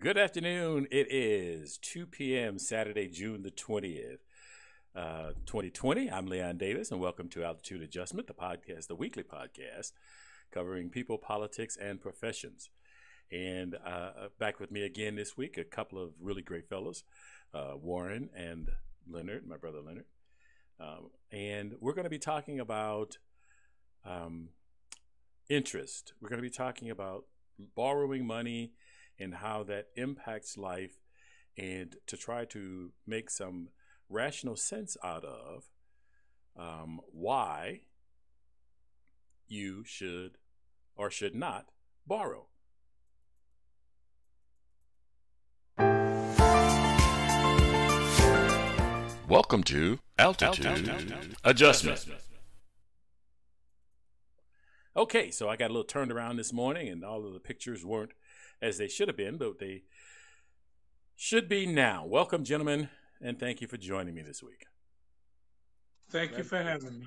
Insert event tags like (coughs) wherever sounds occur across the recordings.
Good afternoon. It is 2 p.m. Saturday, June the 20th, uh, 2020. I'm Leon Davis, and welcome to Altitude Adjustment, the podcast, the weekly podcast covering people, politics, and professions. And uh, back with me again this week, a couple of really great fellows, uh, Warren and Leonard, my brother Leonard. Um, and we're going to be talking about um, interest. We're going to be talking about borrowing money and how that impacts life and to try to make some rational sense out of um, why you should or should not borrow. Welcome to Altitude, Altitude. Adjustment. Okay, so I got a little turned around this morning, and all of the pictures weren't as they should have been, but they should be now. Welcome, gentlemen, and thank you for joining me this week. Thank you for having me.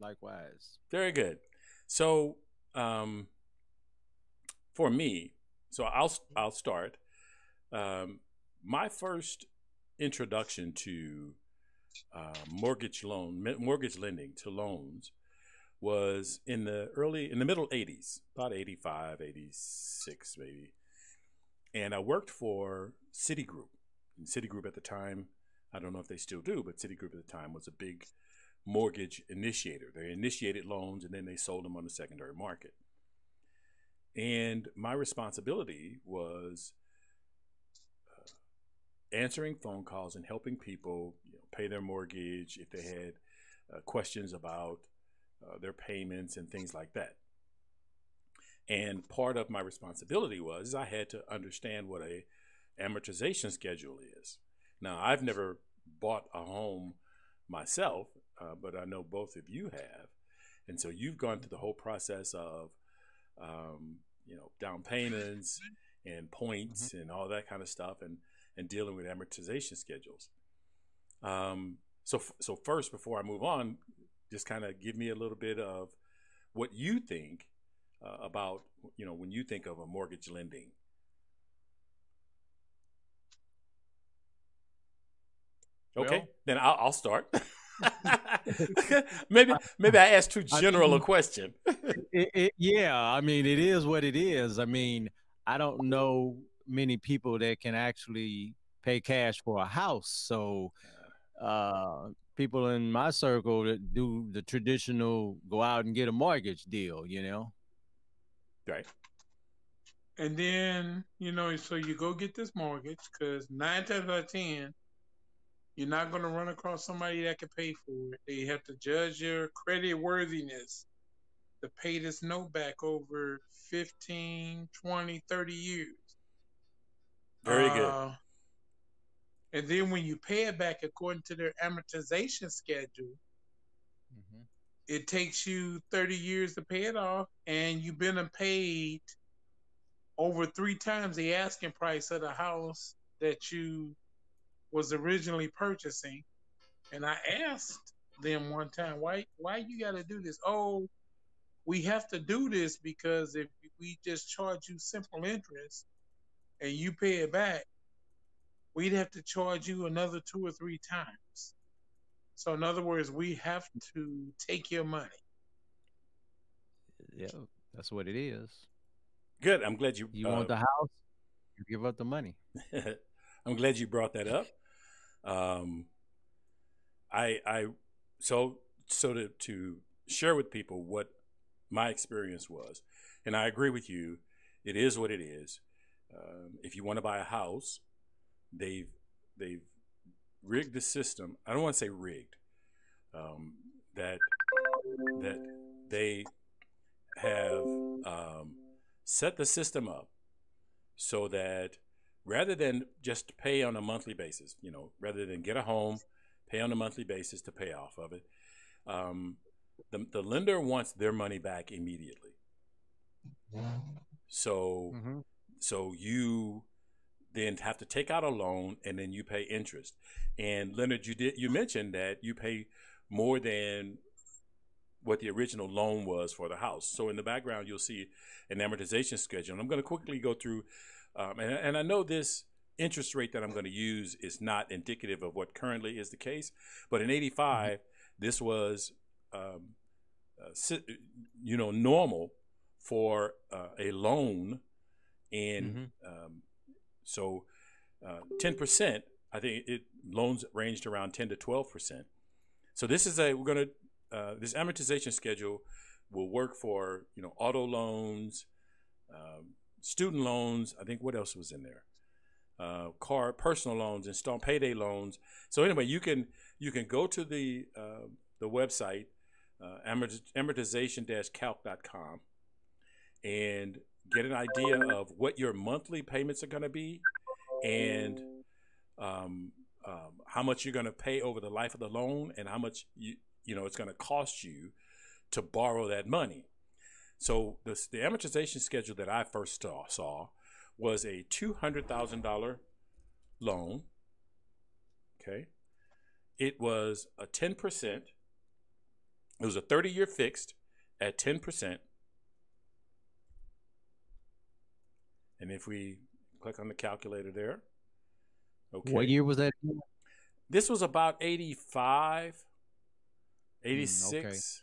Likewise. Very good. So, um, for me, so I'll I'll start. Um, my first introduction to uh, mortgage loan, mortgage lending to loans was in the early, in the middle 80s, about 85, 86 maybe. And I worked for Citigroup. And Citigroup at the time, I don't know if they still do, but Citigroup at the time was a big mortgage initiator. They initiated loans and then they sold them on the secondary market. And my responsibility was uh, answering phone calls and helping people you know, pay their mortgage if they had uh, questions about uh, their payments and things like that. And part of my responsibility was I had to understand what a amortization schedule is. Now, I've never bought a home myself, uh, but I know both of you have. And so you've gone through the whole process of, um, you know, down payments and points mm-hmm. and all that kind of stuff and, and dealing with amortization schedules. Um, so, so first, before I move on, just kind of give me a little bit of what you think uh, about you know when you think of a mortgage lending. Okay well, then i'll, I'll start. (laughs) Maybe (laughs) maybe i asked too general a question. (laughs) it, it, yeah i mean it is what it is. I mean i don't know many people that can actually pay cash for a house so uh people in my circle that do the traditional go out and get a mortgage deal, you know. Right. And then, you know, so you go get this mortgage because nine times out of 10, you're not going to run across somebody that can pay for it. They have to judge your credit worthiness to pay this note back over 15, 20, 30 years. Very uh, good. And then when you pay it back according to their amortization schedule, mm-hmm. it takes you 30 years to pay it off, and you've been paid over three times the asking price of the house that you was originally purchasing. And I asked them one time, why why you gotta do this? Oh, we have to do this because if we just charge you simple interest and you pay it back, we'd have to charge you another two or three times. So, in other words, we have to take your money. Yeah, that's what it is. Good. I'm glad you. You uh, want the house? You give up the money. (laughs) I'm glad you brought that up. Um, I, I, so, so to to share with people what my experience was, and I agree with you. It is what it is. Um, if you want to buy a house, they've they've rigged the system. I don't want to say rigged. Um, that that they have um, set the system up so that rather than just pay on a monthly basis, you know, rather than get a home, pay on a monthly basis to pay off of it, um, the, the lender wants their money back immediately. So, mm-hmm. so you then have to take out a loan and then you pay interest. And Leonard, you did you mentioned that you pay more than what the original loan was for the house. So in the background, you'll see an amortization schedule. And I'm going to quickly go through um, and, and I know this interest rate that I'm going to use is not indicative of what currently is the case, but in '85, mm-hmm. this was, um, uh, you know, normal for uh, a loan, and mm-hmm. um, so uh, ten percent. I think it loans ranged around ten to twelve percent. So this is a we're to uh, this amortization schedule will work for you know auto loans, um, student loans. I think what else was in there? Uh, car, personal loans, install payday loans. So anyway, you can you can go to the uh, the website uh, amortization-calc.com and get an idea of what your monthly payments are going to be and um, um, how much you're going to pay over the life of the loan and how much you you know it's going to cost you to borrow that money. So the, the amortization schedule that I first saw, saw was a $200,000 loan. Okay. It was a 10%. It was a 30 year fixed at 10%. And if we click on the calculator there. Okay. What year was that? This was about 85, 86.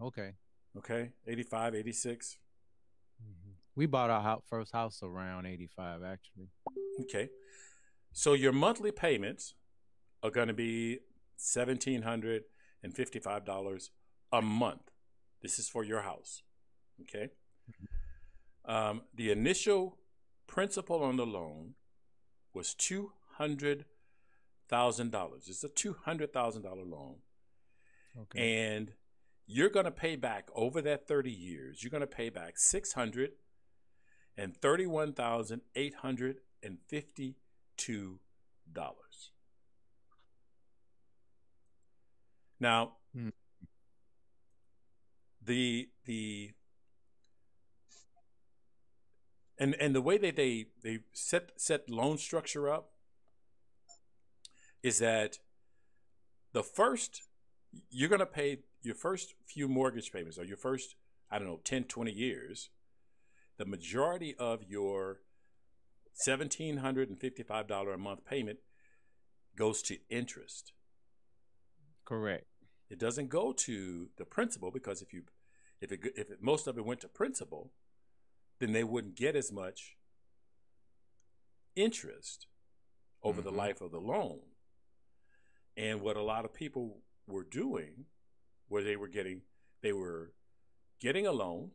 Mm, okay. okay. Okay. 85, 86. Mm-hmm. We bought our house, first house around 85, actually. Okay. So your monthly payments are going to be $1,755 a month. This is for your house. Okay. Mm-hmm. Um, the initial principal on the loan was $200,000. It's a $200,000 loan. Okay. And you're going to pay back over that 30 years, you're going to pay back 600 and thirty-one thousand eight hundred and fifty-two dollars. Now, hmm. the the and and the way that they they set set loan structure up is that the first you're going to pay your first few mortgage payments or your first i don't know 10 20 years the majority of your $1,755 a month payment goes to interest. Correct. It doesn't go to the principal because if you if it if it, most of it went to principal, then they wouldn't get as much interest over mm-hmm. the life of the loan. And what a lot of people were doing was they were getting they were getting a loan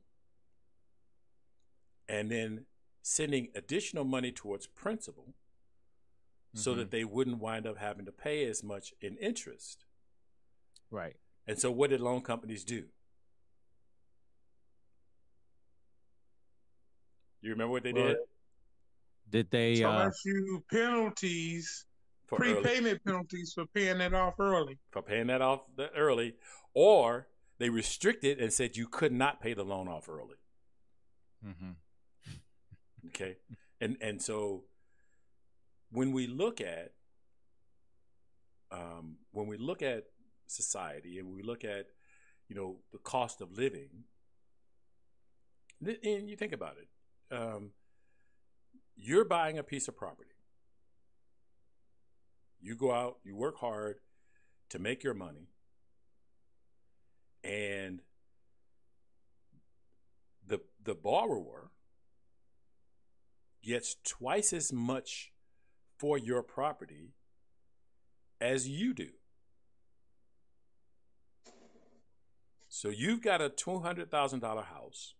and then sending additional money towards principal mm-hmm. so that mm-hmm. they wouldn't wind up having to pay as much in interest. Right. And so what did loan companies do? You remember what they well, did? Did they charge uh, you penalties, prepayment early. penalties for paying that off early? For paying that off early, or they restricted and said you could not pay the loan off early. Mm-hmm. (laughs) Okay, and and so when we look at um, when we look at society and we look at you know the cost of living, and you think about it, um, you're buying a piece of property. You go out, you work hard to make your money, and the the borrower gets twice as much for your property as you do. So you've got a $200,000 house.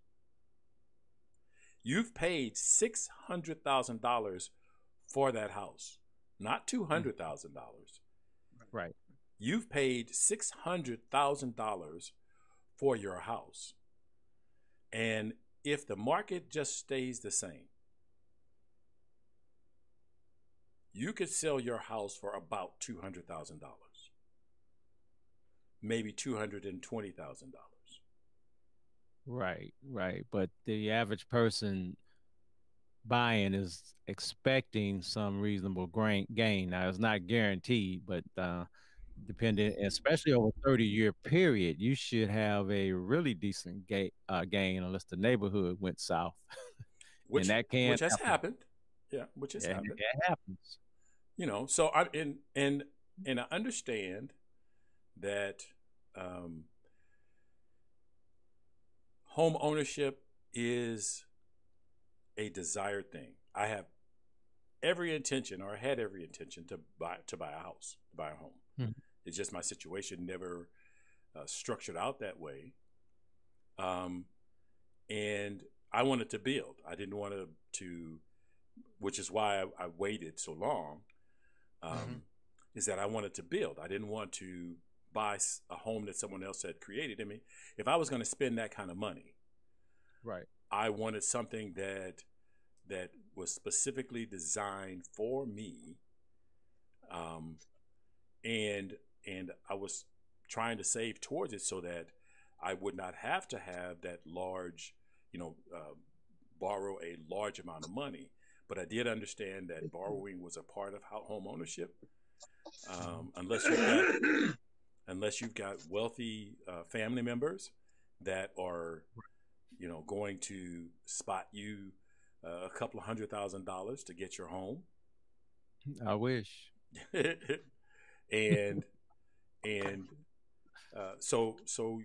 You've paid $600,000 for that house, not $200,000. Hmm. Right. You've paid $600,000 for your house. And if the market just stays the same, you could sell your house for about $200,000, maybe $220,000. Right, right. But the average person buying is expecting some reasonable gain. Now, it's not guaranteed, but uh, depending, especially over a 30 year period, you should have a really decent ga- uh, gain unless the neighborhood went south. (laughs) which, and that can which has happen. happened. Yeah, which is yeah, happening. It happens. You know, so I and and and I understand that um, home ownership is a desired thing. I have every intention, or had every intention, to buy to buy a house, to buy a home. Hmm. It's just my situation never uh, structured out that way, um, and I wanted to build. I didn't want to, to which is why I, I waited so long. Um, mm-hmm. Is that I wanted to build. I didn't want to buy a home that someone else had created. I mean, if I was going to spend that kind of money, right, I wanted something that that was specifically designed for me, um, and and I was trying to save towards it so that I would not have to have that large, you know, uh, borrow a large amount of money. But I did understand that borrowing was a part of home ownership, um, unless you got (clears throat) (coughs) unless you've got wealthy uh, family members that are, you know, going to spot you uh, a couple of hundred thousand dollars to get your home. I wish. (laughs) and and uh, so so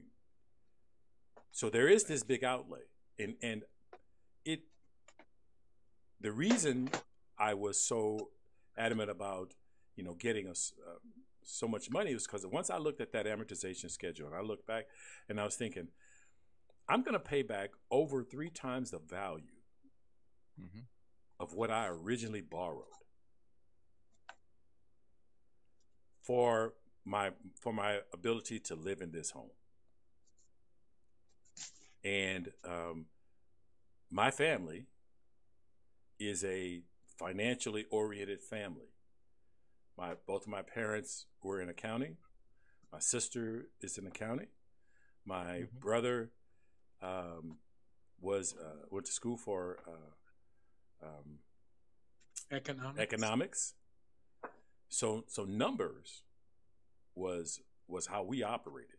so there is this big outlay, and and it. The reason I was so adamant about you know getting us uh, so much money was because once I looked at that amortization schedule and I looked back and I was thinking, I'm going to pay back over three times the value mm-hmm. of what I originally borrowed for my for my ability to live in this home. And um, my family is a financially oriented family. My both of my parents were in accounting. My sister is in accounting. My mm-hmm. brother um, was uh, went to school for uh, um, economics. Economics. So so numbers was was how we operated.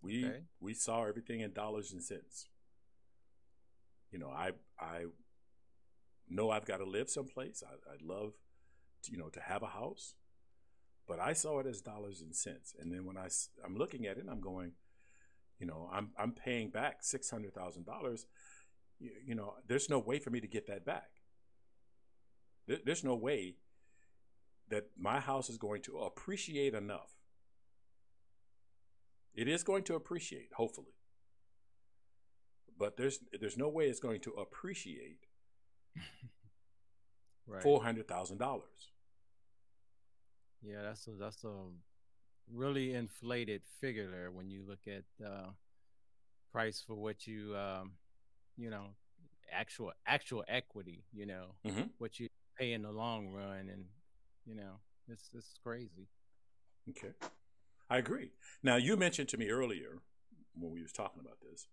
We okay. we saw everything in dollars and cents. You know, I I know I've got to live someplace. I, I'd love you know, to have a house. But I saw it as dollars and cents. And then when I, I'm looking at it, I'm going, you know, I'm, I'm paying back $600,000. You, you know, there's no way for me to get that back. There, there's no way that my house is going to appreciate enough. It is going to appreciate, hopefully. But there's there's no way it's going to appreciate (laughs) right. four hundred thousand dollars. Yeah, that's a that's a really inflated figure there when you look at uh, price for what you um, you know actual actual equity. You know mm-hmm. what you pay in the long run, and you know it's it's crazy. Okay, I agree. Now you mentioned to me earlier when we was talking about this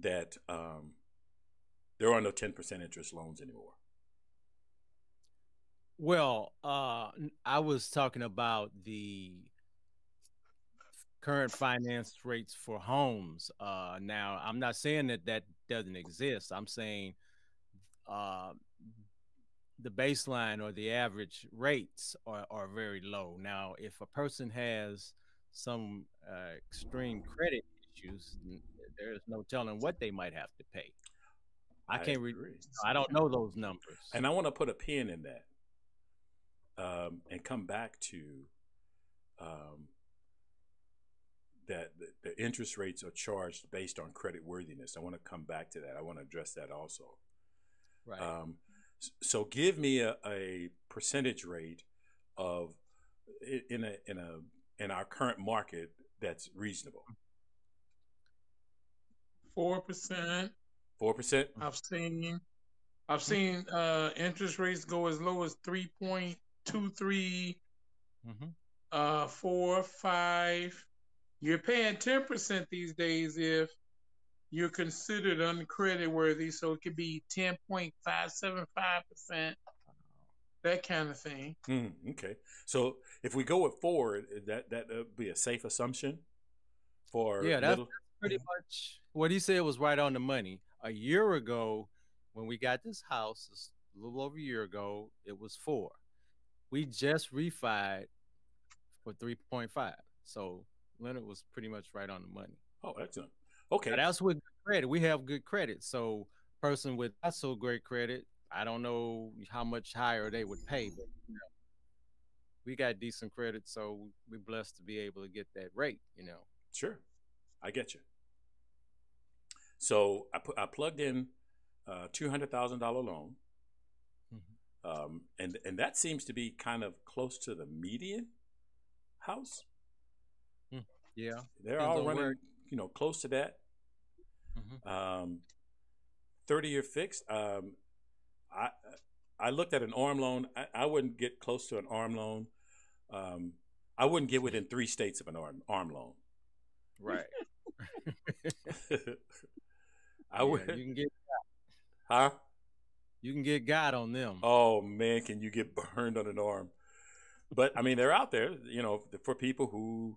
that um, there are no ten percent interest loans anymore. Well, uh, I was talking about the current finance rates for homes. Uh, now, I'm not saying that that doesn't exist. I'm saying uh, the baseline or the average rates are, are very low. Now, if a person has some uh, extreme credit issues, there's no telling what they might have to pay. I, I can't read. I don't know those numbers. And I want to put a pin in that um, and come back to um, that the, the, interest rates are charged based on credit worthiness. I want to come back to that. I want to address that also. Right. Um, so give me a, a, percentage rate of in a in a in our current market that's reasonable. Four percent. Four percent. I've seen I've seen uh, interest rates go as low as three point two, three, mm-hmm. uh, four, five. You're paying ten percent these days if you're considered uncredit worthy, so it could be ten point five seven five percent, that kind of thing. Mm, okay, so if we go with four, that that would be a safe assumption for yeah, that's, pretty much what he said was right on the money. A year ago, when we got this house a little over a year ago, it was four. We just refied for 3.5. So Leonard was pretty much right on the money. Oh, excellent. Okay. Now, that's with credit. We have good credit. So person with not so great credit, I don't know how much higher they would pay, but you know, we got decent credit, so we're blessed to be able to get that rate. You know. Sure, I get you. So I put I plugged in a two hundred thousand dollar loan. Um, and and that seems to be kind of close to the median house. Hmm. Yeah, they're Depends all running, where... you know, close to that. Mm-hmm. Um, thirty year fixed. Um, I I looked at an arm loan. I, I wouldn't get close to an arm loan. Um, I wouldn't get within three states of an arm arm loan. Right. (laughs) (laughs) I yeah, would. You can get. That. Huh? You can get God on them. Oh man, can you get burned on an arm? But I mean, they're out there, you know, for people who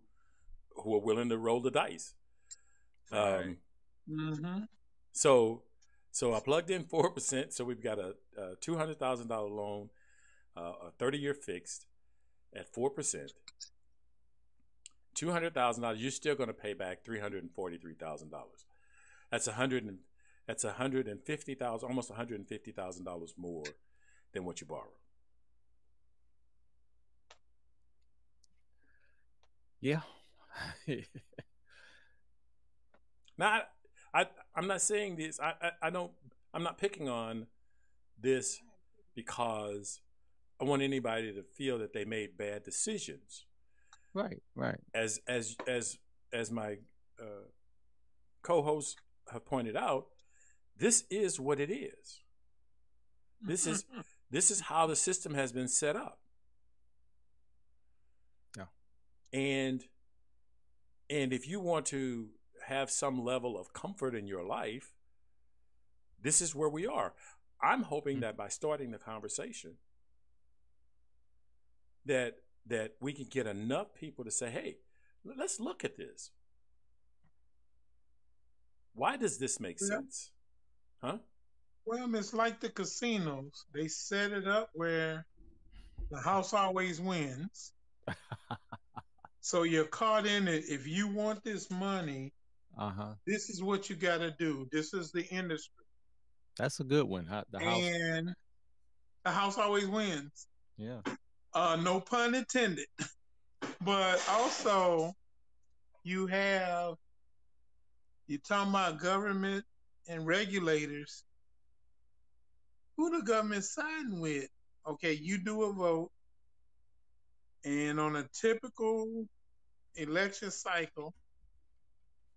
who are willing to roll the dice. Um, mm-hmm. So, so I plugged in four percent. So we've got a, a two hundred thousand dollar loan, uh, a thirty year fixed at four percent. Two hundred thousand dollars. You're still going to pay back three hundred and forty three thousand dollars. That's a hundred and that's a hundred and fifty thousand, almost one hundred and fifty thousand dollars more than what you borrow. Yeah. (laughs) now, I, I, I'm not saying this. I, I, I don't. I'm not picking on this because I want anybody to feel that they made bad decisions. Right. Right. As as as as my uh, co-hosts have pointed out, this is what it is. This is (laughs) this is how the system has been set up. Yeah. And and if you want to have some level of comfort in your life, this is where we are. I'm hoping mm-hmm. that by starting the conversation that that we can get enough people to say, "Hey, let's look at this. Why does this make yeah. sense?" Huh? Well, it's like the casinos. They set it up where the house always wins. (laughs) So you're caught in it. If you want this money, uh-huh. this is what you got to do. This is the industry. That's a good one. The house. And the house always wins. Yeah. Uh, no pun intended. (laughs) but also, you have you're talking about government and regulators. Who the government siding with? Okay, you do a vote, and on a typical election cycle,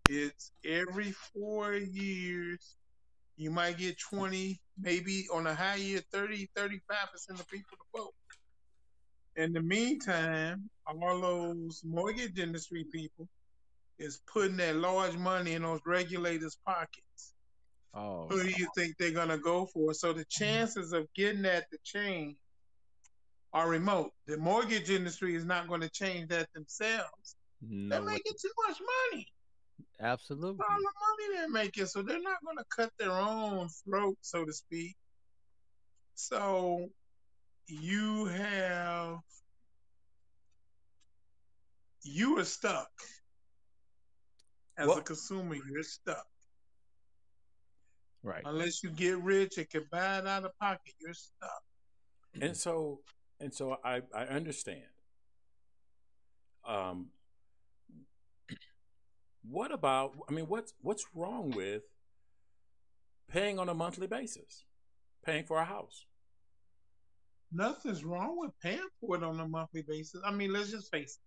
it's every four years. You might get 20, maybe on a high year, 30, 35% of people to vote. In the meantime, all those mortgage industry people is putting that large money in those regulators' pockets. Oh. Who do you think they're going to go for? So the mm-hmm. chances of getting that the change are remote. The mortgage industry is not going to change that themselves. No they're making too much money. Absolutely. All the money they're making, so they're not going to cut their own throat, so to speak. So you have you are stuck as well, a consumer. You're stuck. Right. Unless you get rich and can buy it out of pocket, you're stuck. And so, and so, I I understand. Um, what about? I mean, what's what's wrong with paying on a monthly basis, paying for a house? Nothing's wrong with paying for it on a monthly basis. I mean, let's just face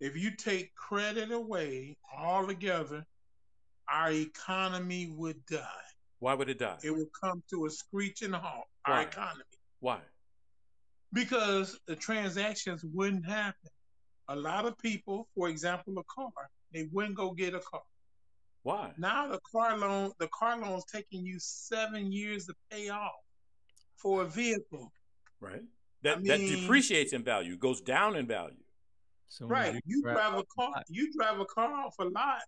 it. If you take credit away altogether, our economy would die. Why would it die? It would come to a screeching halt. Why? Our economy. Why? Because the transactions wouldn't happen. A lot of people, for example, a car, they wouldn't go get a car. Why? Now the car loan, the car loan's taking you seven years to pay off for a vehicle. Right. That I mean, that depreciates in value, goes down in value. So right. You, you drive a car. You drive a car off a lot,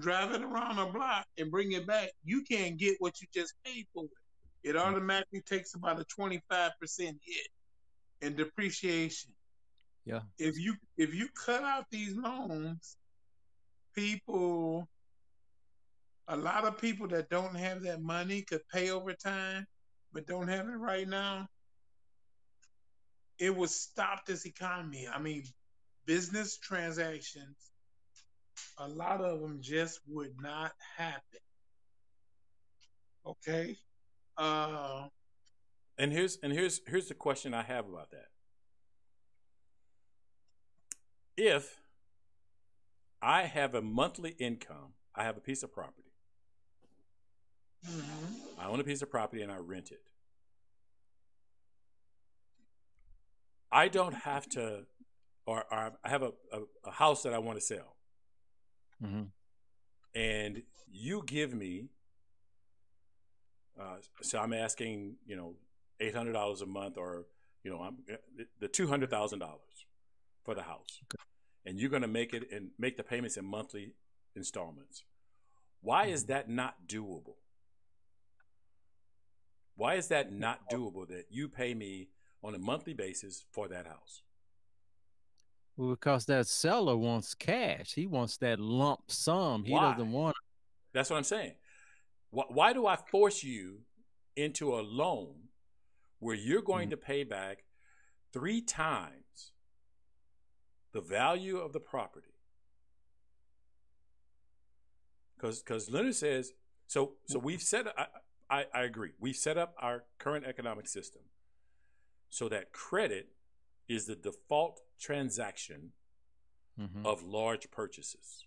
drive it around a block, and bring it back. You can't get what you just paid for it. it mm. automatically takes about a 25% hit in depreciation. Yeah. If you if you cut out these loans, people a lot of people that don't have that money could pay over time, but don't have it right now. It would stop this economy. I mean, business transactions, a lot of them just would not happen. Okay. Uh, and here's and here's here's the question I have about that. If I have a monthly income, I have a piece of property. Mm-hmm. I own a piece of property and I rent it. I don't have to, or, or I have a, a, a, house that I want to sell. Mm-hmm. And you give me, uh, so I'm asking, you know, $800 a month or, you know, I'm, the $200,000 for the house. Okay. And you're going to make it and make the payments in monthly installments. Why mm-hmm. is that not doable? Why is that not doable that you pay me on a monthly basis for that house? Well, because that seller wants cash. He wants that lump sum. He Why? doesn't want. That's what I'm saying. Why, why, do I force you into a loan where you're going mm-hmm. to pay back three times the value of the property? Because because Leonard says so. So we've said I, I, I agree. We've set up our current economic system so that credit is the default transaction mm-hmm. of large purchases.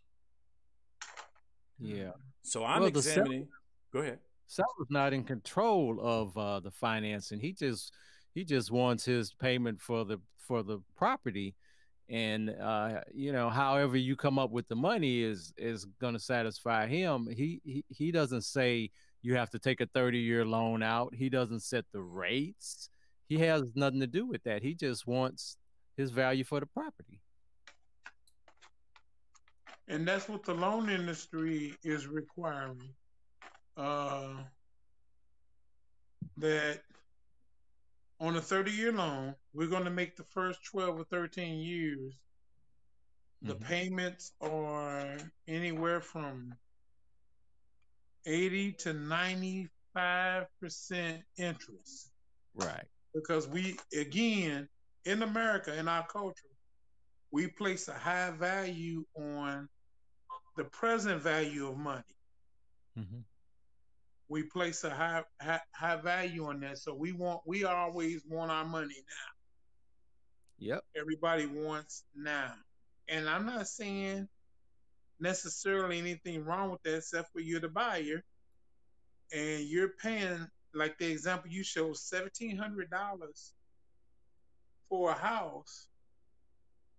Yeah. So I'm well, examining. Seller, go ahead. Seller's not in control of uh, the financing. He just he just wants his payment for the for the property, and uh, you know, however you come up with the money is is going to satisfy him. He, he he doesn't say you have to take a 30 year loan out. He doesn't set the rates. He has nothing to do with that. He just wants his value for the property. And that's what the loan industry is requiring. Uh, that on a 30 year loan, we're going to make the first 12 or 13 years. The mm-hmm. payments are anywhere from 80 to 95 percent interest. Right. Because we again in America in our culture, we place a high value on the present value of money. Mm-hmm. We place a high, high high value on that, so we want we always want our money now. Yep. Everybody wants now, and I'm not saying necessarily anything wrong with that except for you're the buyer and you're paying like the example you showed seventeen hundred dollars for a house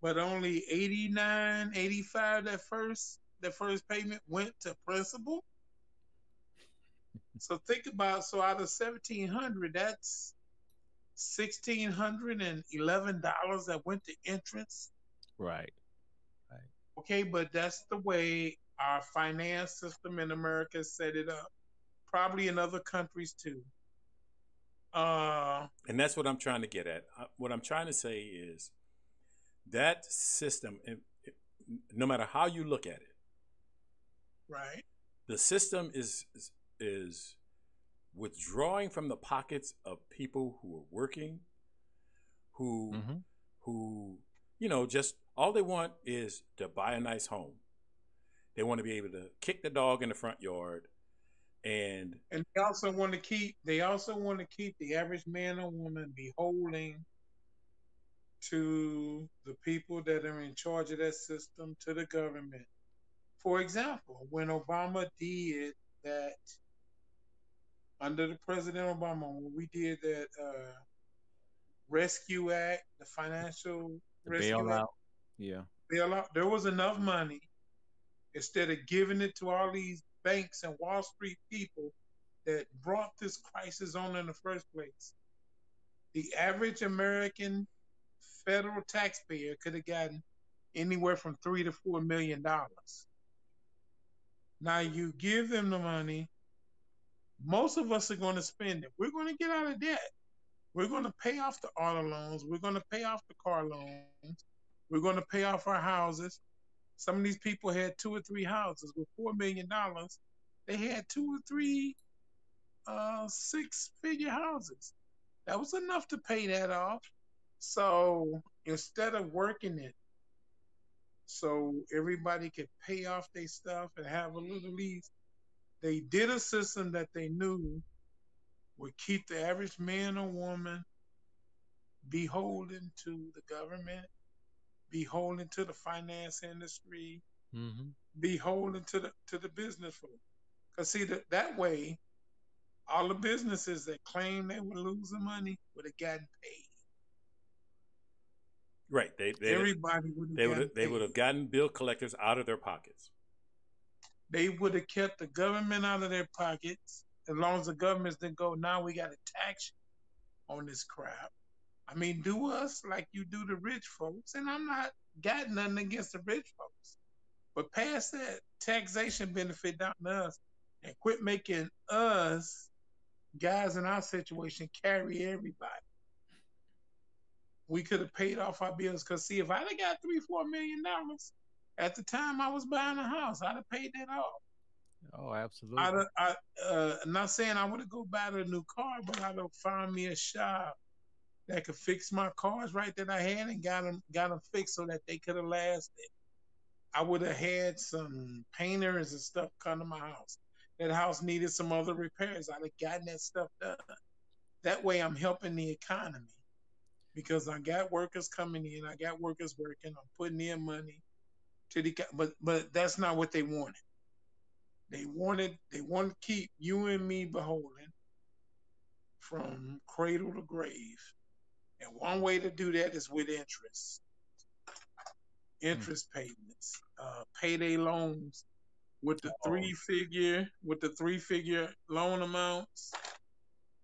but only 89 85 that first that first payment went to principal? So think about so out of 1700 that's $1611 that went to interest? Right. Okay, but that's the way our finance system in America set it up. Probably in other countries too. Uh, and that's what I'm trying to get at. Uh, what I'm trying to say is that system, no matter how you look at it, right? The system is is withdrawing from the pockets of people who are working, who mm-hmm. who you know just all they want is to buy a nice home. They want to be able to kick the dog in the front yard and and they also want to keep they also want to keep the average man or woman beholding to the people that are in charge of that system to the government for example when obama did that under the president obama when we did that uh, rescue act the financial the rescue bailout. act yeah. There was enough money instead of giving it to all these banks and Wall Street people that brought this crisis on in the first place. The average American federal taxpayer could have gotten anywhere from three to four million dollars. Now you give them the money, Most of us are going to spend it. We're going to get out of debt. We're going to pay off the auto loans. We're going to pay off the car loans. We're going to pay off our houses. Some of these people had two or three houses with four million dollars. They had two or three uh, six-figure houses. That was enough to pay that off. So instead of working it so everybody could pay off their stuff and have a little lease, they did a system that they knew would keep the average man or woman beholden to the government, beholden to the finance industry, mm-hmm. beholden to the to the business folk. Cause see that that way, all the businesses that claim they were losing money would have gotten paid. Right. They, they everybody would they would they would have gotten bill collectors out of their pockets. They would have kept the government out of their pockets as long as the governments didn't go. Now we got to tax on this crap. I mean, do us like you do the rich folks, and I'm not got nothing against the rich folks, but pass that taxation benefit down to us, and quit making us guys in our situation carry everybody we could have paid off our bills. Cause see, if I'd have got three, four million dollars at the time I was buying a house, I'd have paid that off. Oh, absolutely. I'd have, I, uh, not saying I would have go buy a new car, but I'd have found me a shop that could fix my cars right that I had and got them got them fixed so that they could have lasted. I would have had some painters and stuff come to my house. That house needed some other repairs. I'd have gotten that stuff done. That way, I'm helping the economy because I got workers coming in, I got workers working, I'm putting in money to the but but that's not what they wanted. They wanted they wanted to keep you and me beholden from cradle to grave. And one way to do that is with interest. Interest mm. payments, uh, payday loans with the three figure with the three figure loan amounts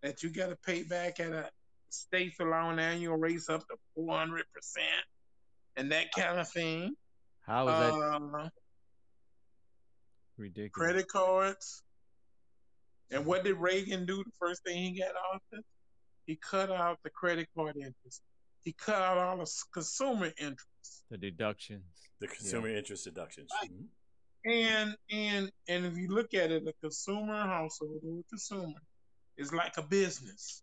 that you got to pay back at a states allowing annual rates up to 400% and that kind of thing. How is that uh, ridiculous? Credit cards. And what did Reagan do the first thing he got office? He cut out the credit card interest. He cut out all the consumer interest. The deductions. The consumer yeah. interest deductions. Right. Mm-hmm. And and and if you look at it, a consumer household or a consumer is like a business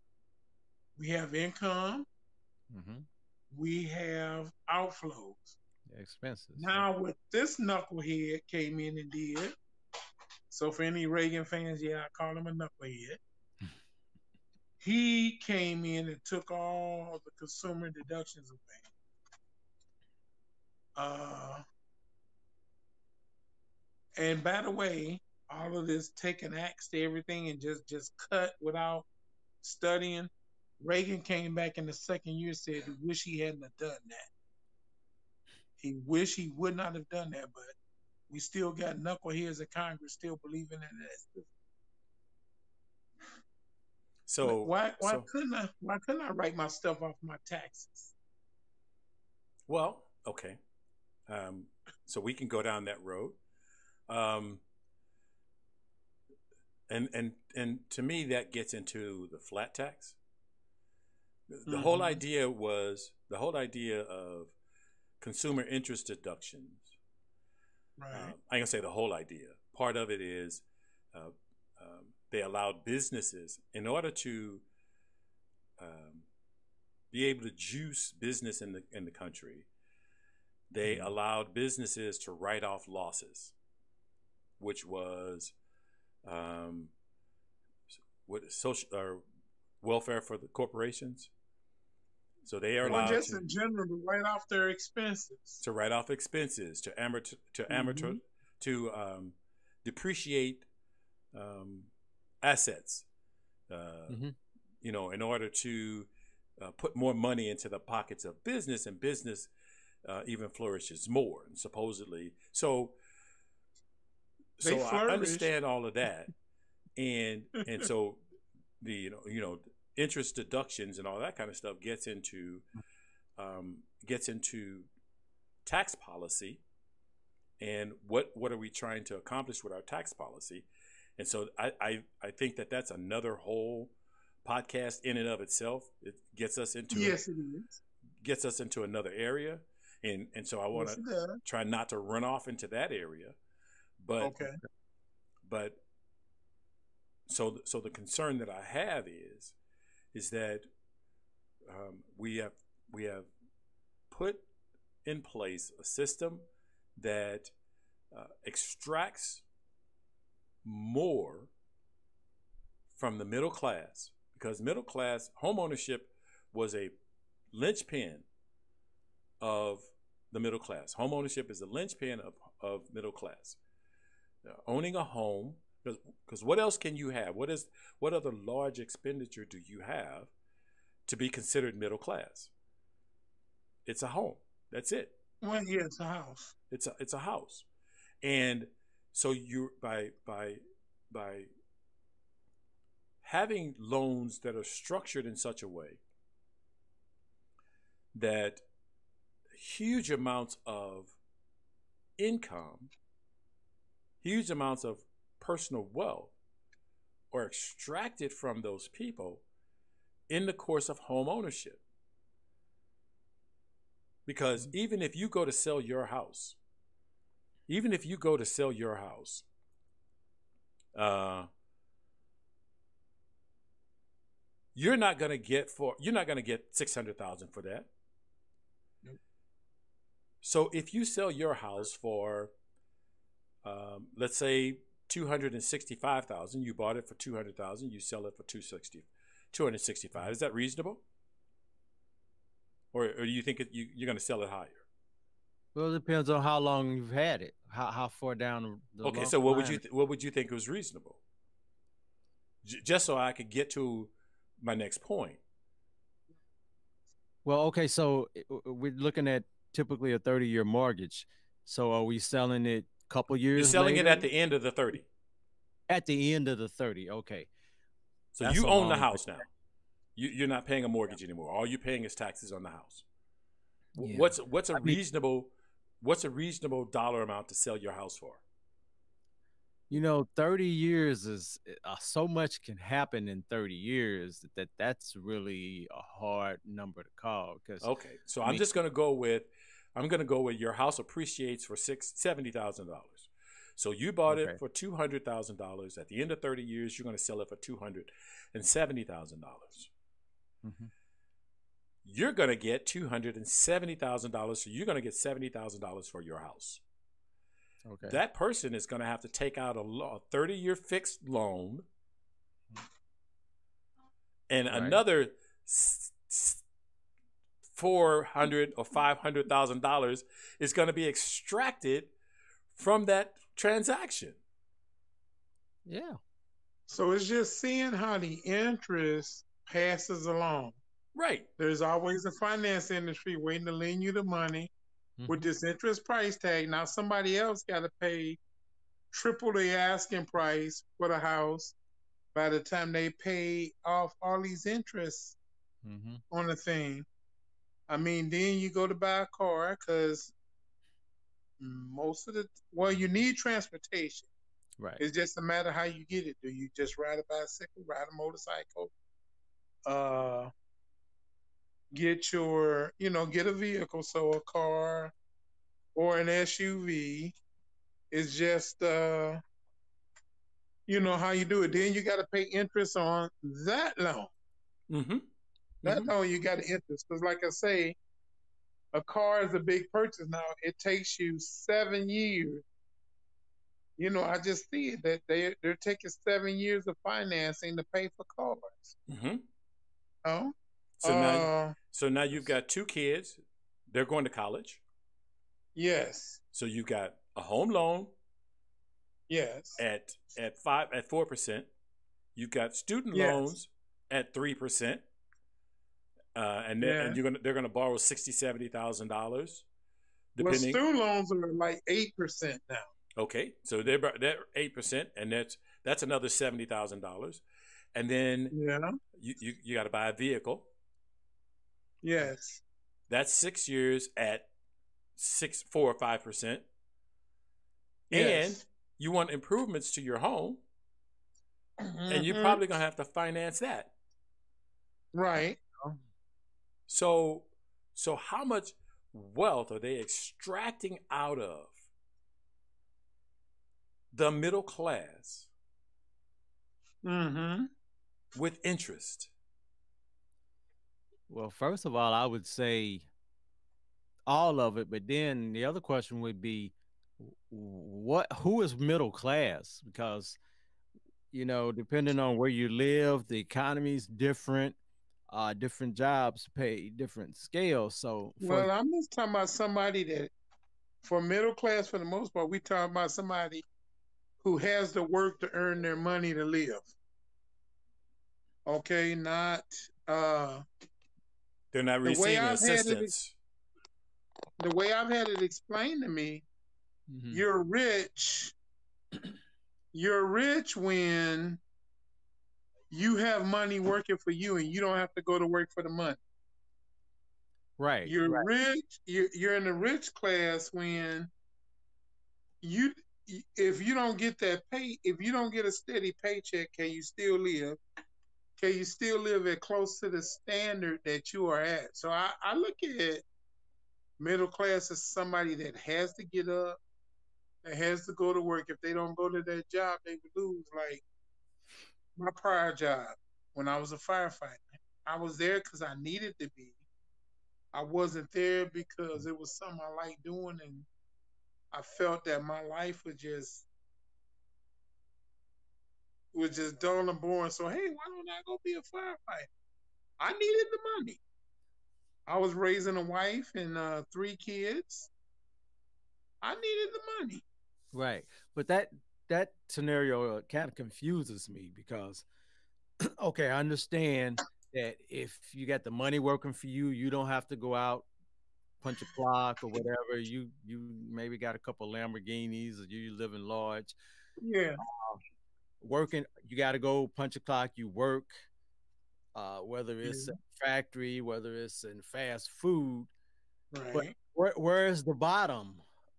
we have income, mm-hmm. we have outflows, expenses. Now, what this knucklehead came in and did. So, for any Reagan fans, yeah, I call him a knucklehead. He came in and took all the consumer deductions away. Uh, and by the way, all of this taking axe to everything and just just cut without studying Reagan came back in the second year said he wish he hadn't have done that. He wish he would not have done that, but we still got knuckleheads in Congress still believing in that. So why why so, couldn't I why couldn't I write my stuff off my taxes? Well, okay. Um, so we can go down that road. Um, and and and to me that gets into the flat tax the mm-hmm. whole idea was the whole idea of consumer interest deductions. Right. Uh, I can say the whole idea. Part of it is uh, they allowed businesses in order to um, be able to juice business in the in the country. They mm-hmm. allowed businesses to write off losses, which was um, what social or welfare for the corporations. So they are allowed just to, in general to write off their expenses. To write off expenses, to amateur, to amateur, mm-hmm. to um, depreciate um, assets. Uh, mm-hmm. You know, in order to uh, put more money into the pockets of business, and business uh, even flourishes more. And supposedly, so so I understand all of that, (laughs) and and so the you know you know interest deductions and all that kind of stuff gets into um, gets into tax policy and what what are we trying to accomplish with our tax policy And so I, I, I think that that's another whole podcast in and of itself. It gets us into yes, a, it is. Gets us into another area, and and so I want to yes, try not to run off into that area, but okay. But so so the concern that I have is is that um, we have we have put in place a system that uh, extracts more from the middle class because middle class homeownership was a linchpin of the middle class. Homeownership is a linchpin of, of middle class. Now, owning a home, because what else can you have? What is what other large expenditure do you have to be considered middle class? It's a home. That's it. Well, yeah, it's a house. It's a it's a house, and so you by by by having loans that are structured in such a way that huge amounts of income, huge amounts of personal wealth are extracted from those people in the course of home ownership. Because mm-hmm. even if you go to sell your house, even if you go to sell your house, uh, you're not going to get for you're not going to get 600,000 for that. Nope. So if you sell your house for um, let's say 265,000, you bought it for 200,000, you sell it for 260 265. Is that reasonable? Or, or do you think it, you, you're going to sell it higher? Well, it depends on how long you've had it. How how far down the Okay, so what would you th- what would you think was reasonable? J- just so I could get to my next point. Well, okay, so we're looking at typically a 30 year mortgage. So are we selling it a couple years? You're selling later? it at the end of the 30. At the end of the 30, okay. So That's you own the house now. You, are not paying a mortgage anymore. All you're paying is taxes on the house. Yeah. What's what's a I reasonable mean, what's a reasonable dollar amount to sell your house for? You know, 30 years is uh, so much can happen in 30 years that that's really a hard number to call. Because okay, so I am just going to go with I'm going to go with your house appreciates for six seventy thousand dollars. So you bought okay. it for two hundred thousand dollars. At the end of 30 years, you're going to sell it for two hundred and seventy thousand dollars. Mm-hmm you're going to get $270,000. So you're going to get $70,000 for your house. Okay. That person is going to have to take out a 30 year fixed loan and right. another four hundred or five hundred thousand dollars is going to be extracted from that transaction. Yeah. So it's just seeing how the interest passes along. Right. There's always a finance industry waiting to lend you the money mm-hmm. with this interest price tag. Now somebody else got to pay triple the asking price for the house by the time they pay off all these interests mm-hmm. on the thing. I mean, then you go to buy a car because most of the well, you need transportation. Right. It's just a matter how you get it. Do you just ride a bicycle, ride a motorcycle? Uh, get your, you know, get a vehicle. So a car or an SUV is just, uh, you know, how you do it. Then you got to pay interest on that loan. Mm-hmm. That mm-hmm. loan you got to interest because, like I say, a car is a big purchase now. It takes you seven years. You know, I just see it that they they're taking seven years of financing to pay for cars. Mm-hmm. Oh, so uh, now, so now you've got two kids. They're going to college. Yes. So you've got a home loan. Yes. At at five at four percent. You've got student yes. loans at three percent. Uh, and, yeah. and you're gonna they're gonna borrow sixty seventy thousand dollars. Depending. Well, student loans are like eight percent now. Okay, so they're they're eight percent, and that's that's another seventy thousand dollars, and then yeah, you you, you got to buy a vehicle. Yes. That's six years at six, four or five percent. Yes. And you want improvements to your home. mm-hmm. and you're mm-hmm. probably gonna have to finance that. Right. So, so how much wealth are they extracting out of the middle class mm-hmm. with interest? Well, first of all, I would say all of it, but then the other question would be what who is middle class? Because you know depending on where you live the economy is different uh different jobs pay different scales. So for, well i'm just talking about somebody that for middle class for the most part we talking about somebody who has the work to earn their money to live. Okay not uh they're not receiving the assistance the way I've had it explained to me, mm-hmm. you're rich. You're rich when you have money working for you and you don't have to go to work for the money. Right. You're right. rich. You're, you're in the rich class when you if you don't get that pay, if you don't get a steady paycheck, can you still live? Can you still live at close to the standard that you are at? So I, I look at Middle class as somebody that has to get up, that has to go to work. If they don't go to that job, they would lose. Like my prior job when I was a firefighter, I was there because I needed to be. I wasn't there because it was something I liked doing, and I felt that my life was just was just dull and boring. So hey, why don't I go be a firefighter? I needed the money. I was raising a wife and uh, three kids. I needed the money. Right, but that that scenario uh, kind of confuses me because, (clears throat) okay, I understand that if you got the money working for you, you don't have to go out punch a clock or whatever. You you maybe got a couple Lamborghinis or you live in large. Yeah. Uh, working, you got to go punch a clock. You work uh, whether it's mm-hmm. a factory, whether it's in fast food. Right. But where, where is the bottom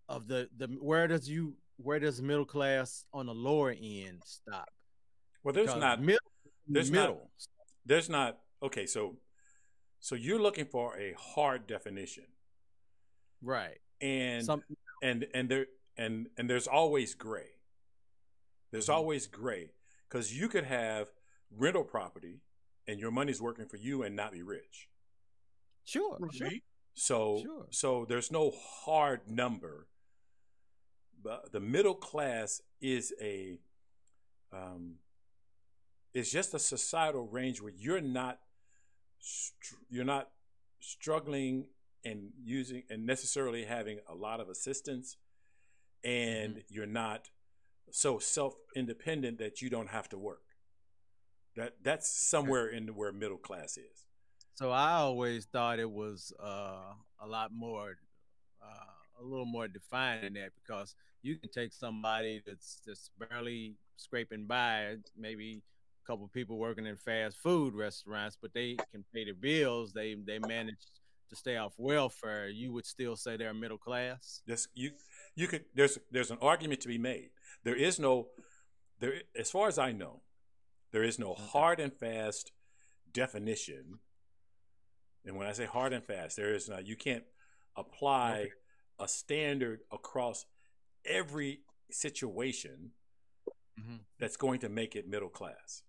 of the the where does you where does middle class on the lower end stop? Well, there's because not middle. There's middle. not. There's not. Okay, so so you're looking for a hard definition, right? And Some, and and there and and there's always gray. There's mm-hmm. always gray because you could have rental property and your money's working for you and not be rich. Sure, sure. So, sure. so there's no hard number. But the middle class is a, um, it's just a societal range where you're not, you're not struggling and using and necessarily having a lot of assistance, and mm-hmm. you're not so self independent that you don't have to work. That that's somewhere in where middle class is. So I always thought it was uh, a lot more, uh, a little more defined than that because you can take somebody that's just barely scraping by, maybe a couple people working in fast food restaurants, but they can pay their bills. They they manage to stay off welfare. You would still say they're middle class. Yes, you you could. There's there's an argument to be made. There is no there, as far as I know, there is no hard and fast definition. And when I say hard and fast, there is not, you can't apply okay. a standard across every situation mm-hmm. that's going to make it middle class.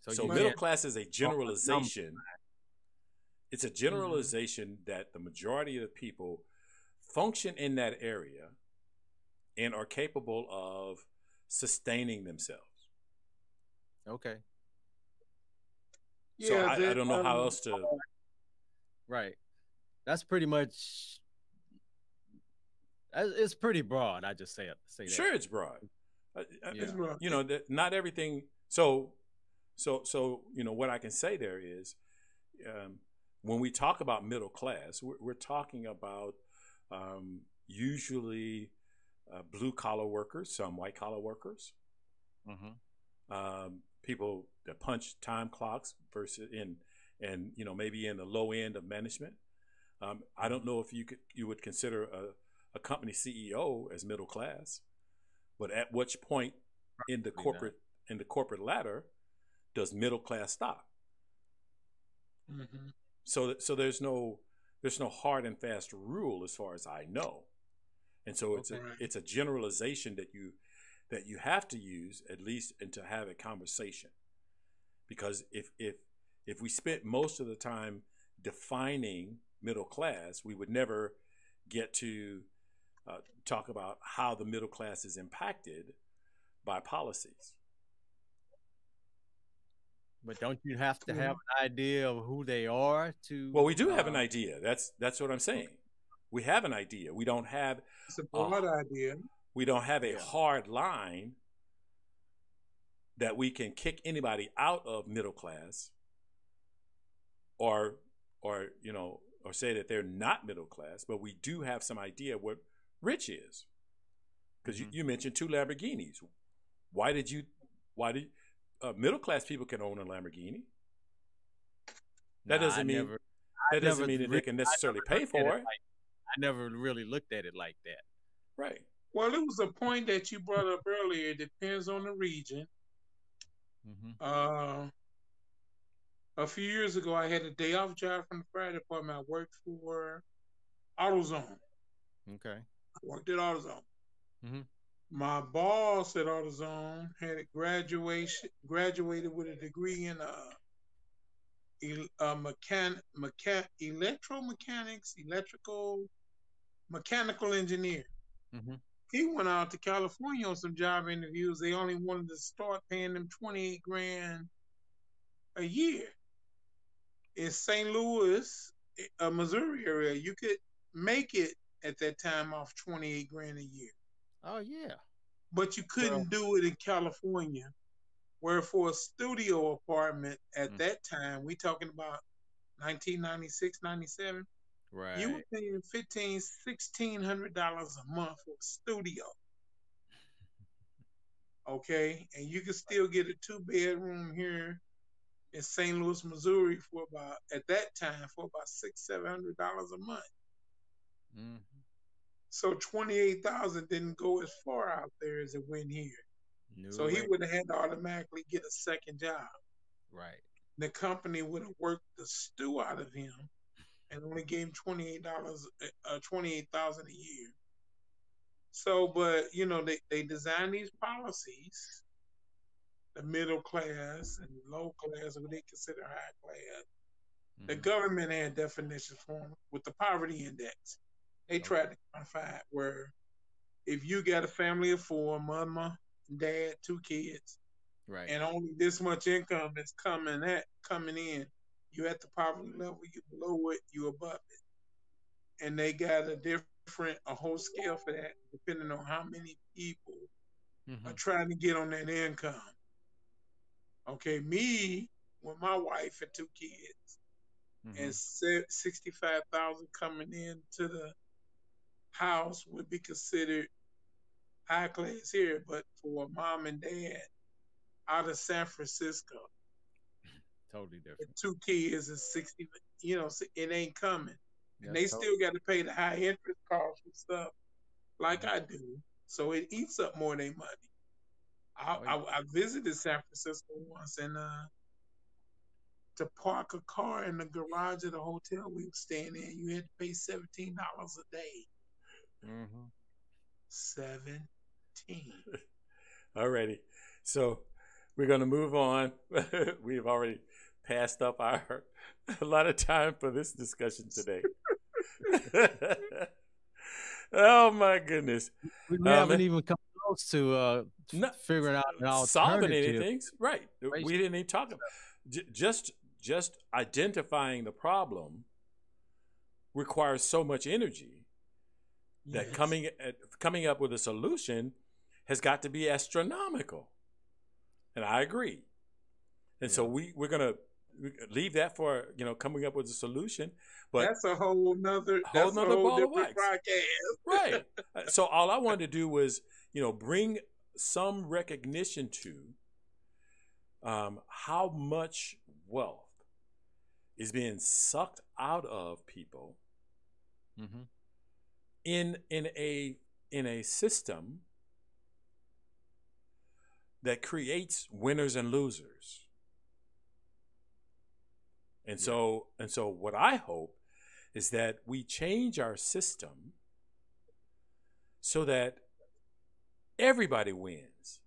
So, so middle class is a generalization. It's a mm-hmm. generalization mm-hmm. that the majority of the people function in that area and are capable of sustaining themselves. Okay. So yeah, I, I, don't know um, how else to. Right. That's pretty much. It's pretty broad. I just say it. Say that. Sure, it's broad. Uh, uh, yeah. It's broad. You know, that not everything. So, so, so you know what I can say there is, um, when we talk about middle class, we're, we're talking about um, usually uh, blue collar workers, some white collar workers. Mm-hmm. Um, people that punch time clocks versus in and you know maybe in the low end of management. Um, I don't know if you could you would consider a, a company CEO as middle class, but at which point in the corporate in the corporate ladder does middle class stop. Mm-hmm. So so there's no there's no hard and fast rule as far as I know, and so it's Okay. a it's a generalization that you that you have to use at least and to have a conversation, because if if if we spent most of the time defining middle class, we would never get to uh, talk about how the middle class is impacted by policies. But don't you have to have an idea of who they are to? Well, we do have an uh, idea. That's that's what I'm saying. We have an idea. We don't have It's a broad idea. we don't have a Yeah. hard line that we can kick anybody out of middle class or or you know or say that they're not middle class but we do have some idea what rich is because Mhm. you, you mentioned two lamborghinis why did you why did uh, middle class people can own a lamborghini that nah, doesn't I mean- never- that doesn't mean that re- they can necessarily pay never looked at for it it like- I never really looked at it like that. right Well, it was a point that you brought up earlier. It depends on the region. Mm-hmm. Uh, a few years ago, I had a day off job from the fire department. I worked for AutoZone. Okay. I worked at AutoZone. Mhm. My boss at AutoZone had a graduation graduated with a degree in uh, uh mechan mechan electromechanics, electrical, mechanical engineer. Mm-hmm. He went out to California on some job interviews. They only wanted to start paying him twenty eight grand a year. In St. Louis, uh, Missouri area, you could make it at that time off twenty eight grand a year Oh yeah. but you couldn't do it in California. Where for a studio apartment at Mm. that time, we talking about 1996, 97, Right. you were paying fifteen, sixteen hundred dollars a month for a studio. Okay, and you could still get a two bedroom here in St. Louis, Missouri for about at that time for about six, seven hundred dollars a month. hmm So twenty eight thousand didn't go as far out there as it went here. No So he would have had to automatically get a second job. Right. The company would have worked the stew out of him and only gave him twenty eight dollars, uh, twenty eight thousand a year. So, but you know, they they design these policies, the middle class and low class, what they consider high class. The Mhm. government had definitions for them with the poverty index. They tried to quantify it where if you got a family of four, mama, dad, two kids, Right. and only this much income is coming at coming in, you at the poverty level, you below it, you above it. And they got a different a whole scale for that, depending on how many people Mhm. are trying to get on that income. Okay, me with my wife and two kids Mhm. and sixty-five thousand coming in to the house would be considered high class here, but for mom and dad out of San Francisco, Totally with different. two kids and sixty, you know, it ain't coming, and they That's tot- still got to pay the high interest costs and stuff, like. I do. So it eats up more of their money. I, Oh, yeah. I, I visited San Francisco once, and uh, to park a car in the garage of the hotel we were staying in, you had to pay seventeen dollars a day. Mhm. Seventeen. Alrighty. So we're going to move on. (laughs) We've already passed up our a lot of time for this discussion today. (laughs) oh my goodness. We Um, haven't even come close to uh, No- figuring out an alternative. Solving anything. Right. We didn't even talk about just just identifying the problem requires so much energy that Yes. coming at, coming up with a solution has got to be astronomical. And I agree. And so we we're gonna leave that for you know coming up with a solution. But that's a whole nother Whole that's nother ball of wax. (laughs) right. Uh, so all I wanted to do was you know bring some recognition to um, how much wealth is being sucked out of people hmm in in a in a system that creates winners and losers. And so and so what I hope is that we change our system so that everybody wins.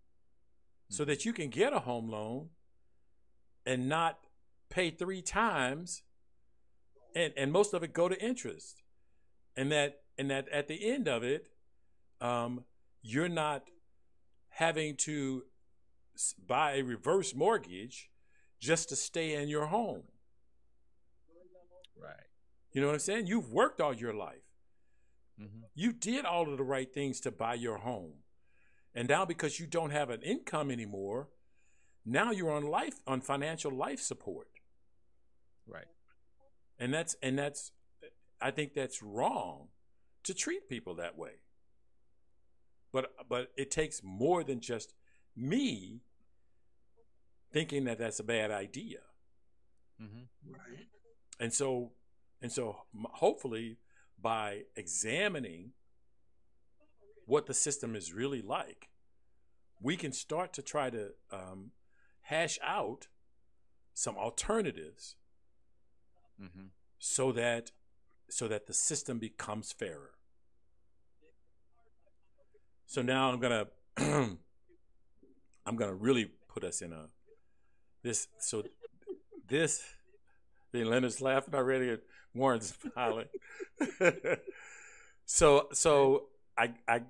So that you can get a home loan and not pay three times and, and most of it go to interest. And that and that at the end of it, um, you're not having to buy a reverse mortgage just to stay in your home. Right. You know what I'm saying? You've worked all your life. Mm-hmm. You did all of the right things to buy your home. And now because you don't have an income anymore, now you're on life on financial life support. Right. And that's and that's I think that's wrong to treat people that way. But but it takes more than just me thinking that that's a bad idea. Mm-hmm. Right. And so and so hopefully by examining what the system is really like, we can start to try to um, hash out some alternatives Mm-hmm. so that so that the system becomes fairer. So now I'm gonna (clears throat) I'm gonna really put us in a this so this the Leonard's laughing already and Warren's smiling. (laughs) so so I I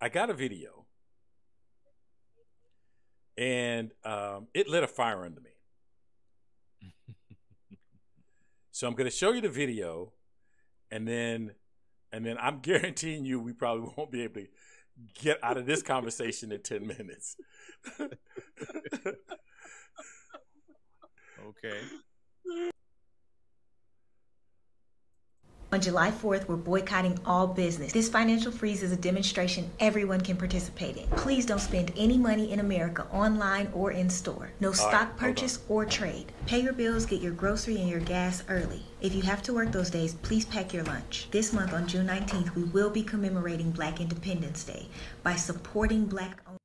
I got a video and um, it lit a fire under me. (laughs) So I'm going to show you the video, and then, and then I'm (laughs) guaranteeing you we probably won't be able to get out of this conversation in ten minutes. Okay. On July 4th, we're boycotting all business. This financial freeze is a demonstration everyone can participate in. Please don't spend any money in America online or in store. No right, stock hold purchase or trade. Pay your bills, get your grocery and your gas early. If you have to work those days, please pack your lunch. This month on June 19th, we will be commemorating Black Independence Day by supporting black owned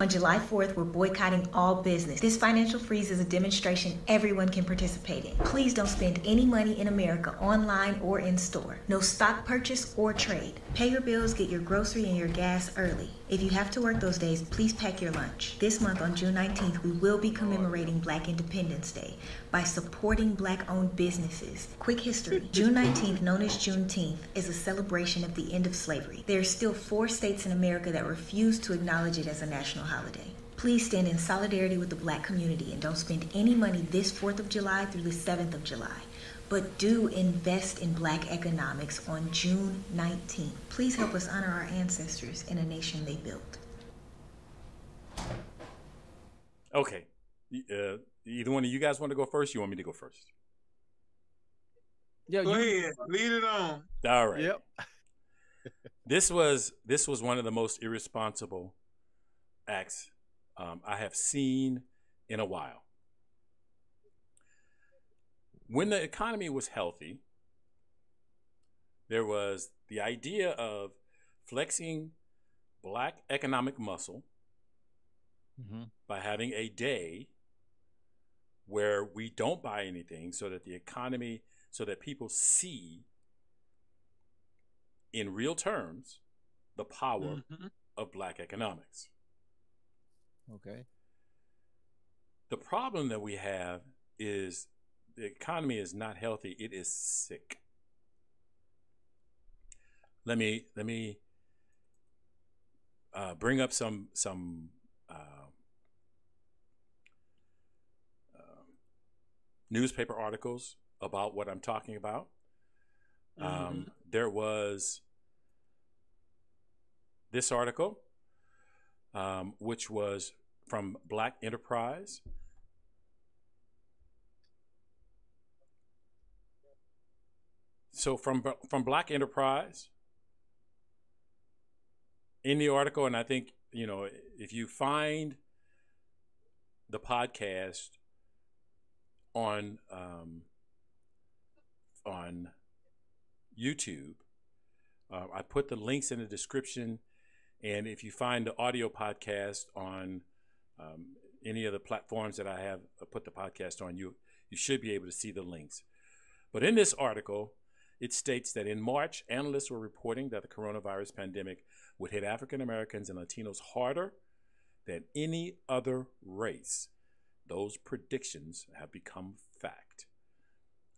On July 4th, we're boycotting all business. This financial freeze is a demonstration everyone can participate in. Please don't spend any money in America online or in store. No stock purchase or trade. Pay your bills, get your grocery and your gas early. If you have to work those days, please pack your lunch. This month on June 19th, we will be commemorating Black Independence Day by supporting black owned businesses. Quick history June 19th, known as Juneteenth, is a celebration of the end of slavery. There are still four states in America that refuse to acknowledge it as a national holiday. Please stand in solidarity with the black community and don't spend any money this 4th of July through the 7th of July. But do invest in black economics on June 19th. Please help us honor our ancestors in a nation they built. Okay, uh, either one of you guys want to go first? You want me to go first? Yeah. Go you, ahead. Lead it on. All right. Yep. (laughs) this was this was one of the most irresponsible acts um, I have seen in a while. When the economy was healthy, there was the idea of flexing black economic muscle Mm-hmm. by having a day where we don't buy anything so that the economy, so that people see in real terms the power Mhm. of black economics. Okay. The problem that we have is the economy is not healthy, it is sick. Let me let me uh, bring up some some uh, um, newspaper articles about what I'm talking about. Um, there was this article, um, which was from Black Enterprise. So from from Black Enterprise, in the article, and I think you know if you find the podcast on um, on YouTube, Uh, I put the links in the description, and if you find the audio podcast on um, any of the platforms that I have uh, put the podcast on, you you should be able to see the links. But in this article, it states that in March, analysts were reporting that the coronavirus pandemic would hit African Americans and Latinos harder than any other race. Those predictions have become fact.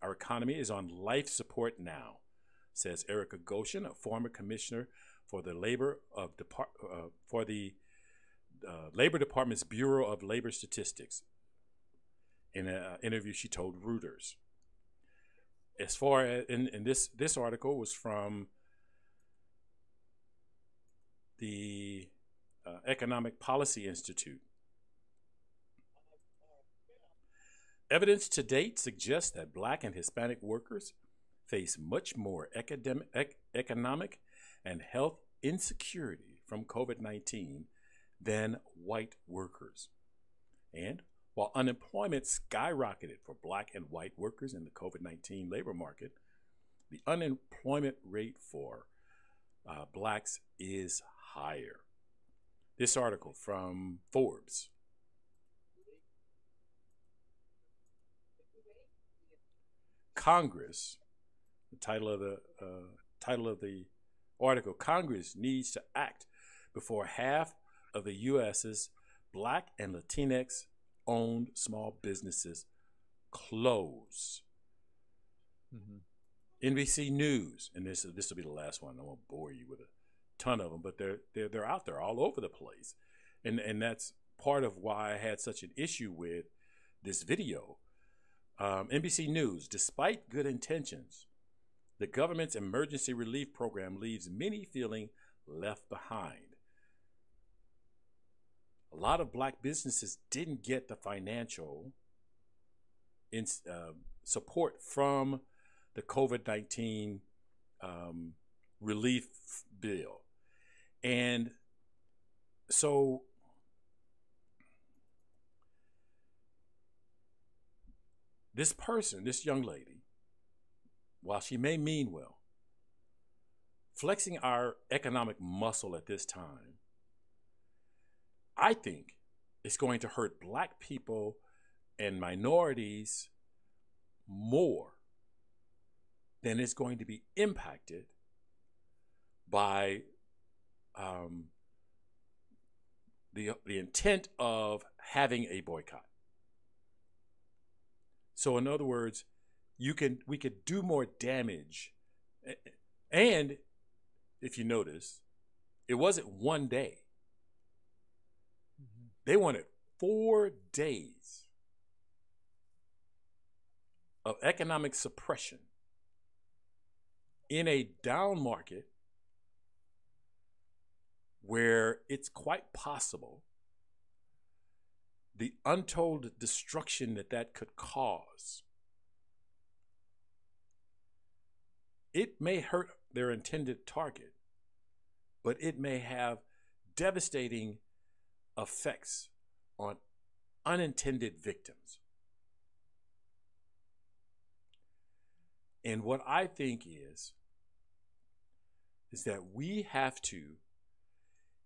Our economy is on life support now, says Erica Groshen, a former commissioner for the labor of Depart- uh, for the uh, Labor Department's Bureau of Labor Statistics. In an interview, she told Reuters as far as in, this this article was from the uh, Economic Policy Institute. Evidence to date suggests that black and Hispanic workers face much more academic, ec- economic and health insecurity from COVID 19 than white workers. And while unemployment skyrocketed for black and white workers in the COVID 19 labor market, the unemployment rate for uh, blacks is higher. This article from Forbes. Congress, the title of the uh, title of the article, Congress needs to act before half of the U.S.'s black and Latinx owned small businesses close. Mm-hmm. NBC News, and this this will be the last one. I won't bore you with a ton of them, but they're they're they're out there all over the place, and and that's part of why I had such an issue with this video. Um, NBC News, despite good intentions, the government's emergency relief program leaves many feeling left behind a lot of black businesses didn't get the financial in, uh, support from the COVID 19 um, relief bill. And so this person, this young lady, while she may mean well, flexing our economic muscle at this time I think it's going to hurt black people and minorities more than it's going to be impacted by um, the the intent of having a boycott. So, in other words, you can we could do more damage, and if you notice, it wasn't one day. They wanted four days of economic suppression in a down market where it's quite possible the untold destruction that that could cause. It may hurt their intended target, but it may have devastating effects on unintended victims. And what I think is, is that we have to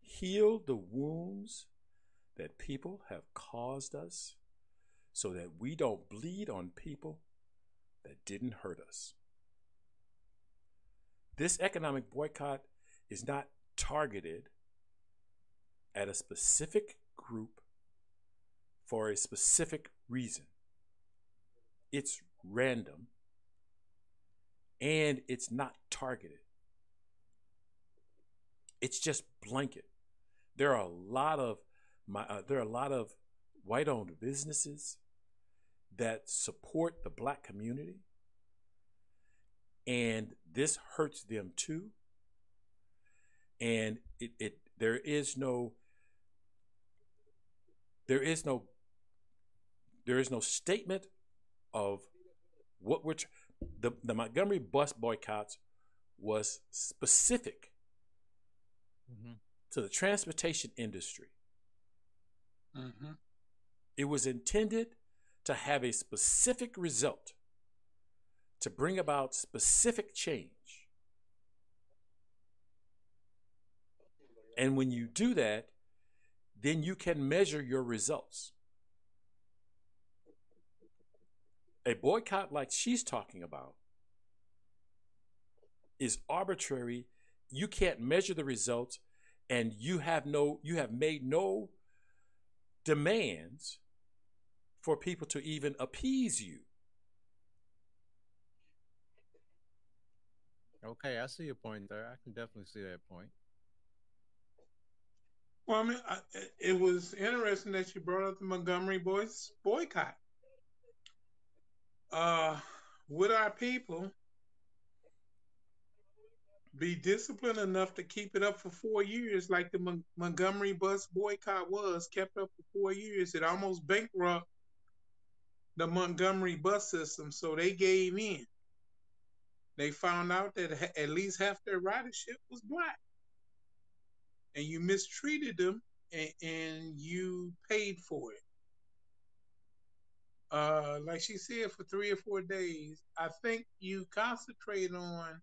heal the wounds that people have caused us so that we don't bleed on people that didn't hurt us. This economic boycott is not targeted at a specific group for a specific reason. It's random and it's not targeted. It's just blanket. There are a lot of my uh, there are a lot of white-owned businesses that support the black community and this hurts them too and it, it there is no there is no there is no statement of what we're the, the Montgomery bus boycotts was specific mm-hmm. to the transportation industry. Mm-hmm. It was intended to have a specific result, to bring about specific change. And when you do that, then you can measure your results. A boycott like she's talking about is arbitrary. You can't measure the results and you have no you have made no demands for people to even appease you. Okay, I see your point there. I can definitely see that point. Well, I mean, I, it was interesting that you brought up the Montgomery boys boycott. Uh, would our people be disciplined enough to keep it up for four years, like the Mon- Montgomery bus boycott was, kept up for four years? It almost bankrupt the Montgomery bus system, so they gave in. They found out that at least half their ridership was black and you mistreated them and, and you paid for it. Uh, like she said, for three or four days, I think you concentrate on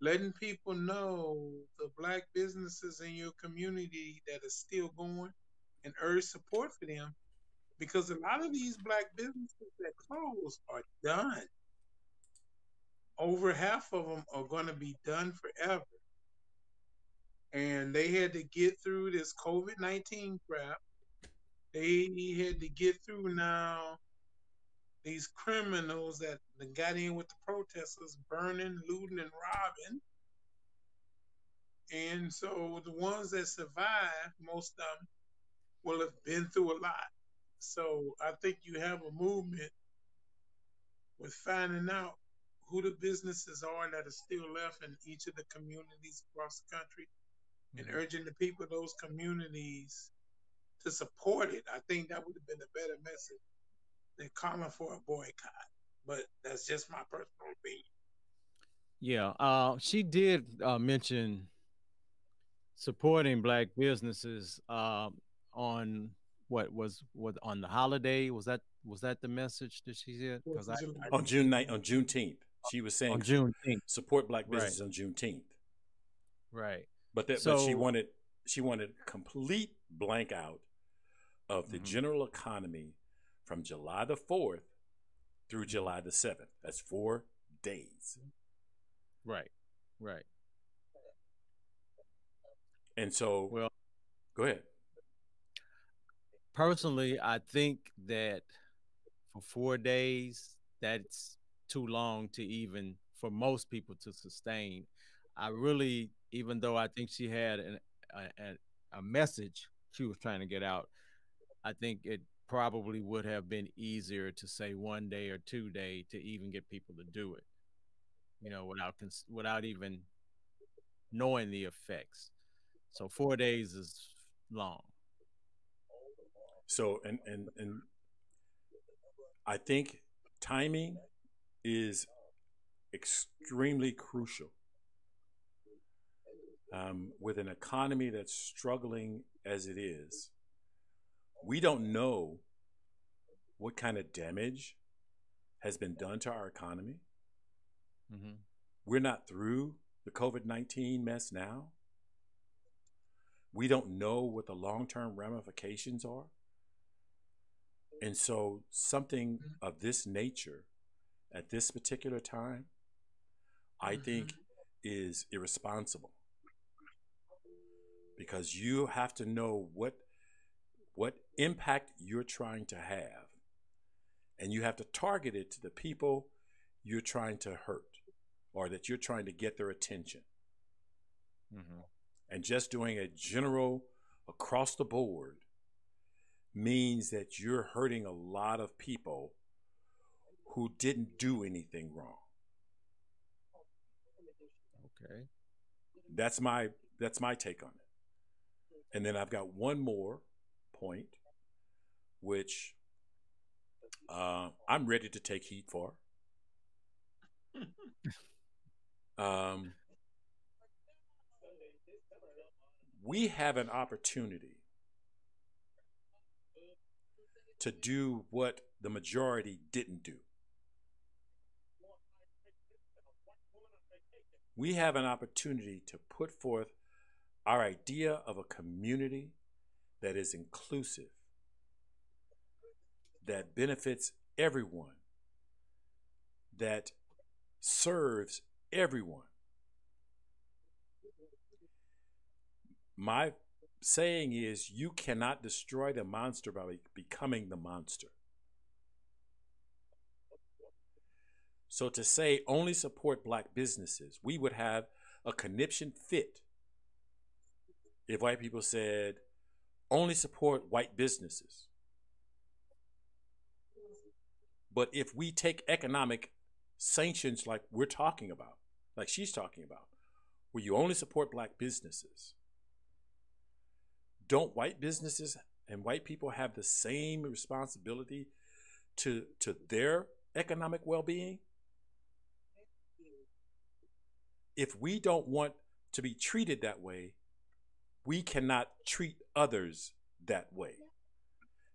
letting people know the black businesses in your community that are still going and urge support for them because a lot of these black businesses that close are done. Over half of them are going to be done forever and they had to get through this COVID 19 crap. They had to get through now these criminals that got in with the protesters, burning, looting, and robbing. And so the ones that survived, most of them will have been through a lot. So I think you have a movement with finding out who the businesses are that are still left in each of the communities across the country and urging the people of those communities to support it. I think that would have been a better message than calling for a boycott. But that's just my personal opinion. Yeah, uh, she did uh, mention supporting black businesses uh, on what was what on the holiday. Was that was that the message that she said? Because on June night on Juneteenth, she was saying on Juneteenth support black businesses right. on Juneteenth. Right. But that, so, but she wanted she wanted complete blank out of the mm-hmm. general economy from July the fourth through July the seventh. That's four days. Right. Right. And so, well, go ahead. Personally, I think that for four days, that's too long to even for most people to sustain. I really even though I think she had an, a, a message she was trying to get out, I think it probably would have been easier to say one day or two day to even get people to do it, you know, without without even knowing the effects. So four days is long. So and and and I think timing is extremely crucial with an economy that's struggling as it is, we don't know what kind of damage has been done to our economy. Mm-hmm. We're not through the COVID 19 mess now. We don't know what the long term ramifications are. And so, something of this nature at this particular time, I mm-hmm. think, is irresponsible because you have to know what what impact you're trying to have. And you have to target it to the people you're trying to hurt or that you're trying to get their attention. Mm-hmm. and just doing a general across the board means that you're hurting a lot of people who didn't do anything wrong. Okay. That's my that's my take on it and then I've got one more point, which uh, I'm ready to take heat for. (laughs) um, we have an opportunity to do what the majority didn't do. We have an opportunity to put forth our idea of a community that is inclusive, that benefits everyone, that serves everyone. My saying is you cannot destroy the monster by becoming the monster. So to say only support black businesses, we would have a conniption fit if white people said only support white businesses. But if we take economic sanctions like we're talking about, like she's talking about, where you only support black businesses, don't white businesses and white people have the same responsibility to to their economic well-being? If we don't want to be treated that way, we cannot treat others that way.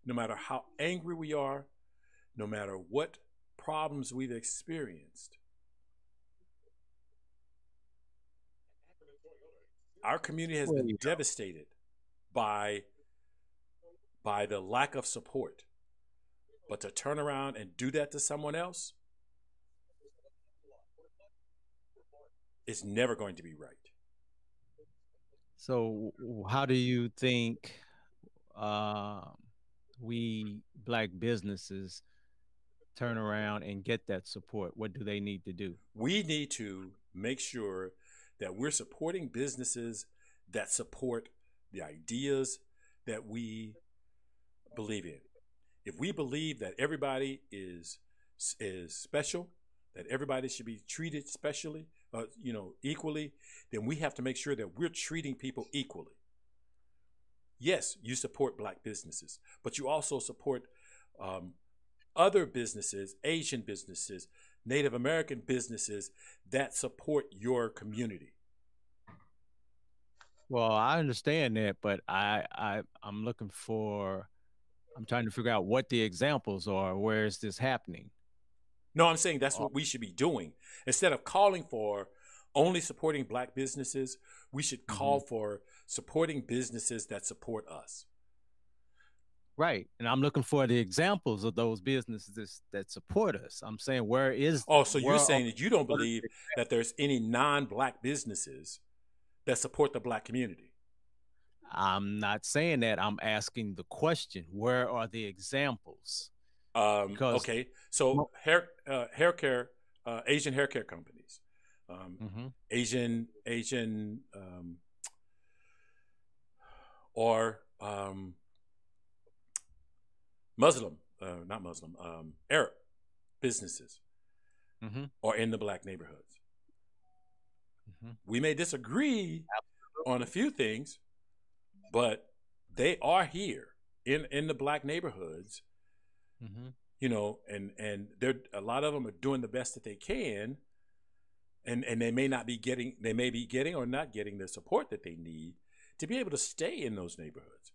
No matter how angry we are, no matter what problems we've experienced. Our community has been devastated by by the lack of support. But to turn around and do that to someone else is never going to be right. So, how do you think uh, we black businesses turn around and get that support? What do they need to do? We need to make sure that we're supporting businesses that support the ideas that we believe in. If we believe that everybody is is special, that everybody should be treated specially, uh, you know, equally, then we have to make sure that we're treating people equally. Yes, you support black businesses, but you also support um, other businesses, Asian businesses, Native American businesses that support your community. Well, I understand that, but I, I I'm looking for I'm trying to figure out what the examples are. Where is this happening? No, I'm saying that's what we should be doing. Instead of calling for only supporting black businesses, we should call mm-hmm. for supporting businesses that support us. Right. And I'm looking for the examples of those businesses that support us. I'm saying where is Oh, so you're saying that you don't believe that there's any non-black businesses that support the black community. I'm not saying that. I'm asking the question: Where are the examples? Um, okay, so hair uh, hair care, uh, Asian hair care companies, um, mm-hmm. Asian Asian, um, or um, Muslim, uh, not Muslim, um, Arab businesses, mm-hmm. or in the black neighborhoods. Mm-hmm. We may disagree Absolutely. on a few things, but they are here in in the black neighborhoods. You know, and and they're a lot of them are doing the best that they can, and and they may not be getting they may be getting or not getting the support that they need to be able to stay in those neighborhoods.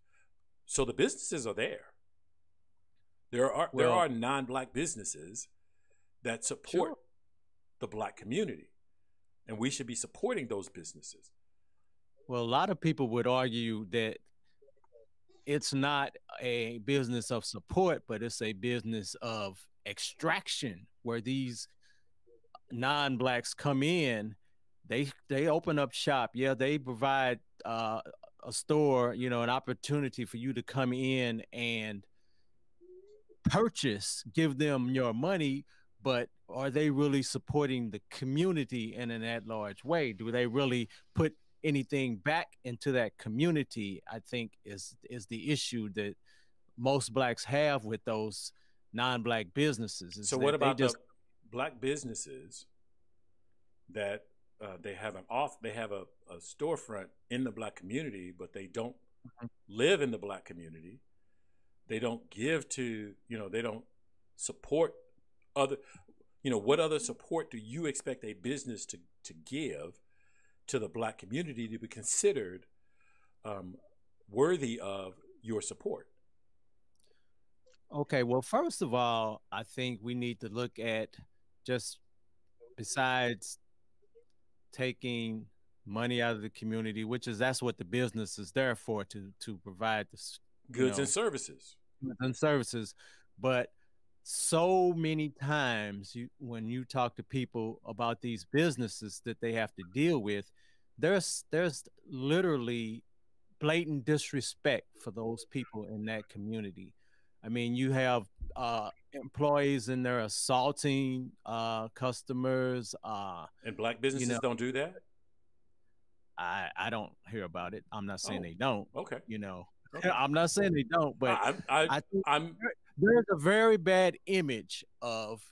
So the businesses are there. There are well, there are non-black businesses that support sure. the black community and we should be supporting those businesses. Well, a lot of people would argue that it's not a business of support, but it's a business of extraction where these non-blacks come in they they open up shop yeah they provide uh, a store you know an opportunity for you to come in and purchase give them your money but are they really supporting the community in an at large way? Do they really put anything back into that community? I think is is the issue that most blacks have with those non-black businesses. So what about just, the black businesses that uh, they have an off they have a, a storefront in the black community, but they don't mm-hmm. live in the black community. They don't give to you know they don't support other you know what other support do you expect a business to to give to the black community to be considered um, worthy of your support okay well first of all i think we need to look at just besides taking money out of the community, which is that's what the business is there for to to provide the goods know, and services. Goods and services, but so many times you when you talk to people about these businesses that they have to deal with, there's there's literally blatant disrespect for those people in that community. I mean, you have uh, employees and they're assaulting uh, customers. Uh, and black businesses you know, don't do that. I I don't hear about it. I'm not saying oh, they don't. Okay. You know, okay. (laughs) I'm not saying they don't, but I, I, I am there's a very bad image of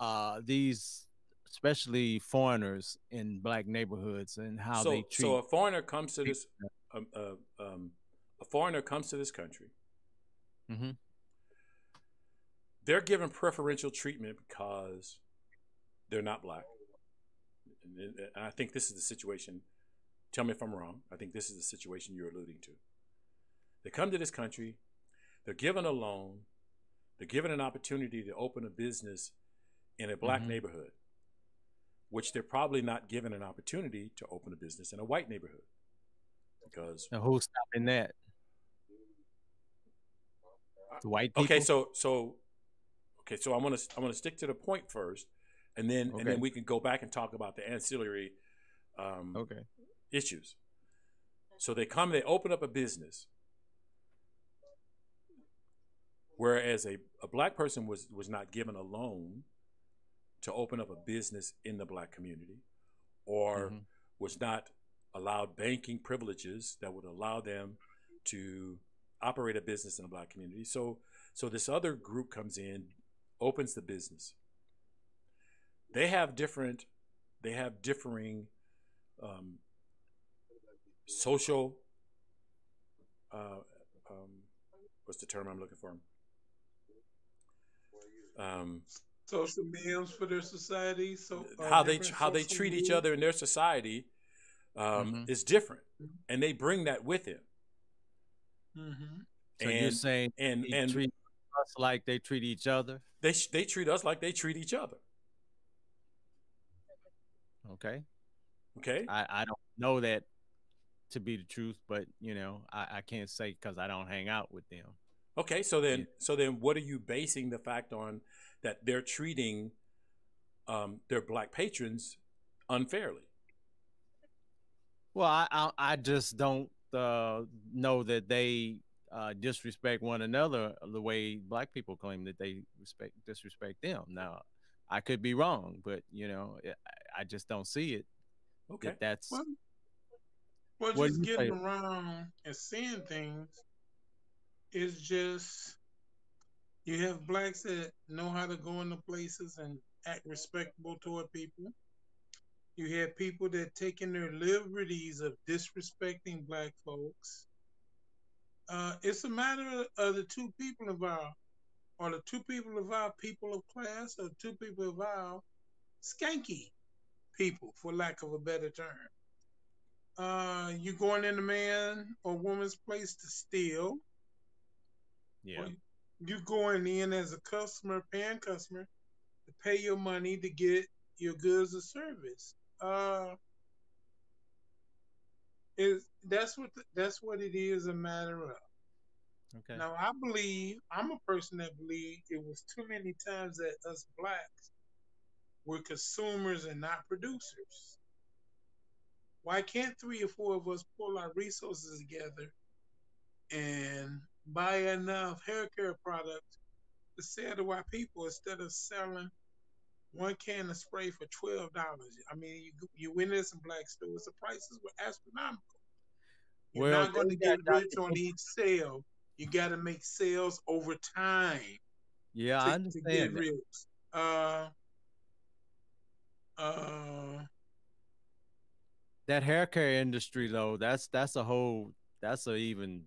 uh, these, especially foreigners in black neighborhoods and how so, they treat. So a foreigner comes to this. Um, uh, um, a foreigner comes to this country. Mm-hmm. They're given preferential treatment because they're not black. And I think this is the situation Tell me if I'm wrong. I think this is the situation you're alluding to. They come to this country, they're given a loan, they're given an opportunity to open a business in a black mm-hmm. neighborhood, which they're probably not given an opportunity to open a business in a white neighborhood. Because now who's stopping that? The white people. Okay, so so okay, so I'm gonna I'm gonna stick to the point first, and then okay. and then we can go back and talk about the ancillary um, okay issues. So they come, they open up a business. Whereas a, a black person was, was not given a loan to open up a business in the black community or mm-hmm. was not allowed banking privileges that would allow them to operate a business in a black community. So so this other group comes in, opens the business. They have different they have differing um, social uh, um, what's the term I'm looking for? Um, social meals for their society. So uh, how they how they treat each other in their society um, mm-hmm. is different, mm-hmm. and they bring that with them. Mm-hmm. So and, you're saying and and treat us like they treat each other. They they treat us like they treat each other. Okay. Okay. I, I don't know that to be the truth, but you know, I, I can't say because I don't hang out with them. Okay, so then, yeah. so then, what are you basing the fact on that they're treating um, their black patrons unfairly? Well, I I, I just don't uh, know that they uh, disrespect one another the way black people claim that they respect disrespect them. Now, I could be wrong, but you know, I, I just don't see it. Okay, that that's well, well, just getting around and seeing things is just you have blacks that know how to go into places and act respectable toward people. You have people that taking their liberties of disrespecting black folks. Uh, it's a matter of the two people involved, or the two people involved, people of class, or two people involved, skanky people, for lack of a better term uh, you going in a man or woman's place to steal. Yeah. You going in as a customer, paying customer, to pay your money to get your goods or service. Uh, is that's what the, that's what it is a matter of. Okay. Now I believe I'm a person that believe it was too many times that us blacks were consumers and not producers. Why can't three or four of us pull our resources together and buy enough hair care products to sell to white people instead of selling one can of spray for twelve dollars? I mean, you you went in some black stores, the prices were astronomical. You're well, not going to get rich on (laughs) each sale. You got to make sales over time. Yeah, to, I understand. To get rich. Uh, uh, that hair care industry though that's that's a whole that's a even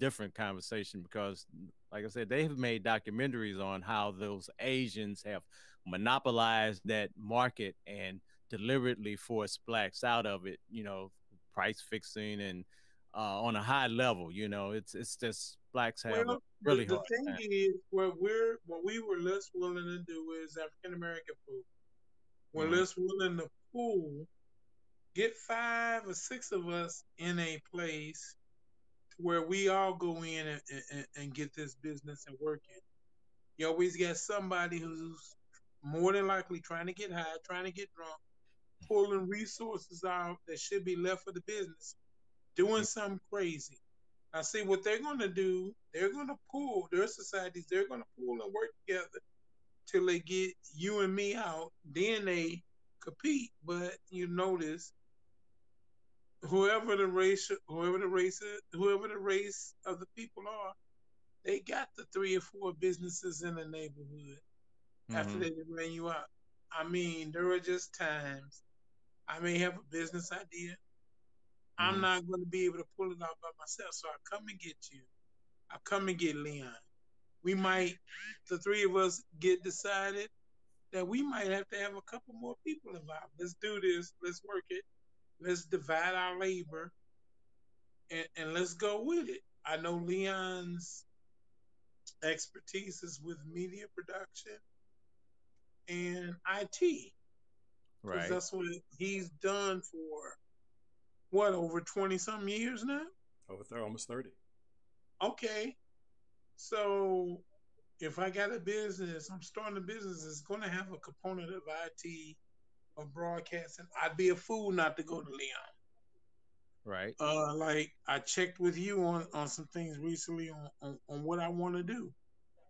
different conversation because like i said they've made documentaries on how those asians have monopolized that market and deliberately forced blacks out of it you know price fixing and uh, on a high level you know it's it's just blacks have well, really the, the thing time. is what we're what we were less willing to do is african american food we're mm-hmm. less willing to pull get five or six of us in a place where we all go in and, and, and get this business and work it. You always got somebody who's more than likely trying to get high, trying to get drunk, pulling resources out that should be left for the business, doing something crazy. I see what they're going to do. They're going to pull their societies. They're going to pull and work together till they get you and me out. Then they compete. But you notice whoever the race, whoever the race, whoever the race of the people are, they got the three or four businesses in the neighborhood mm-hmm. after they ran you out. I mean, there are just times I may have a business idea. Mm-hmm. I'm not going to be able to pull it out by myself, so I come and get you. I come and get Leon. We might, the three of us, get decided that we might have to have a couple more people involved. Let's do this. Let's work it. Let's divide our labor, and, and let's go with it. I know Leon's expertise is with media production and IT. Right. That's what he's done for what over twenty some years now. Over there, almost thirty. Okay, so if I got a business, I'm starting a business. It's going to have a component of IT, of broadcasting. I'd be a fool not to go to Leon. Right. Uh, like I checked with you on on some things recently on on, on what I want to do.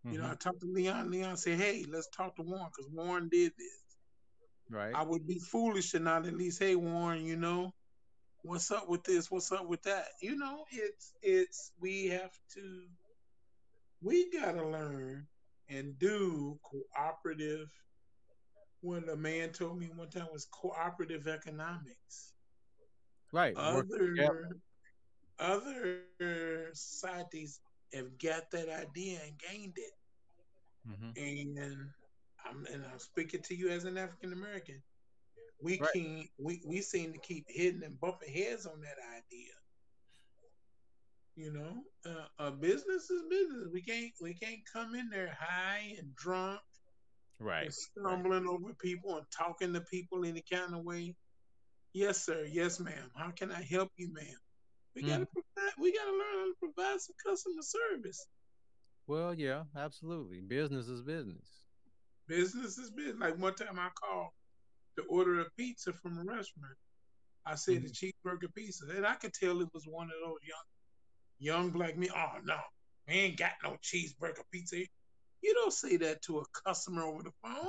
You know, mm-hmm. I talked to Leon. Leon said, "Hey, let's talk to Warren because Warren did this." Right. I would be foolish to not at least, "Hey, Warren, you know, what's up with this? What's up with that?" You know, it's it's we have to we gotta learn and do cooperative. What a man told me one time was cooperative economics. Right. Other other societies have got that idea and gained it. Mm-hmm. And I'm and I'm speaking to you as an African American. We right. can we, we seem to keep hitting and bumping heads on that idea. You know, uh, a business is business. We can't we can't come in there high and drunk, right? And stumbling right. over people and talking to people in the kind of way. Yes, sir. Yes, ma'am. How can I help you, ma'am? We mm. gotta provide. We gotta learn how to provide some customer service. Well, yeah, absolutely. Business is business. Business is business. Like one time I called to order a pizza from a restaurant. I said mm-hmm. a cheeseburger pizza, and I could tell it was one of those young, young black men. Oh no, we ain't got no cheeseburger pizza. You don't say that to a customer over the phone.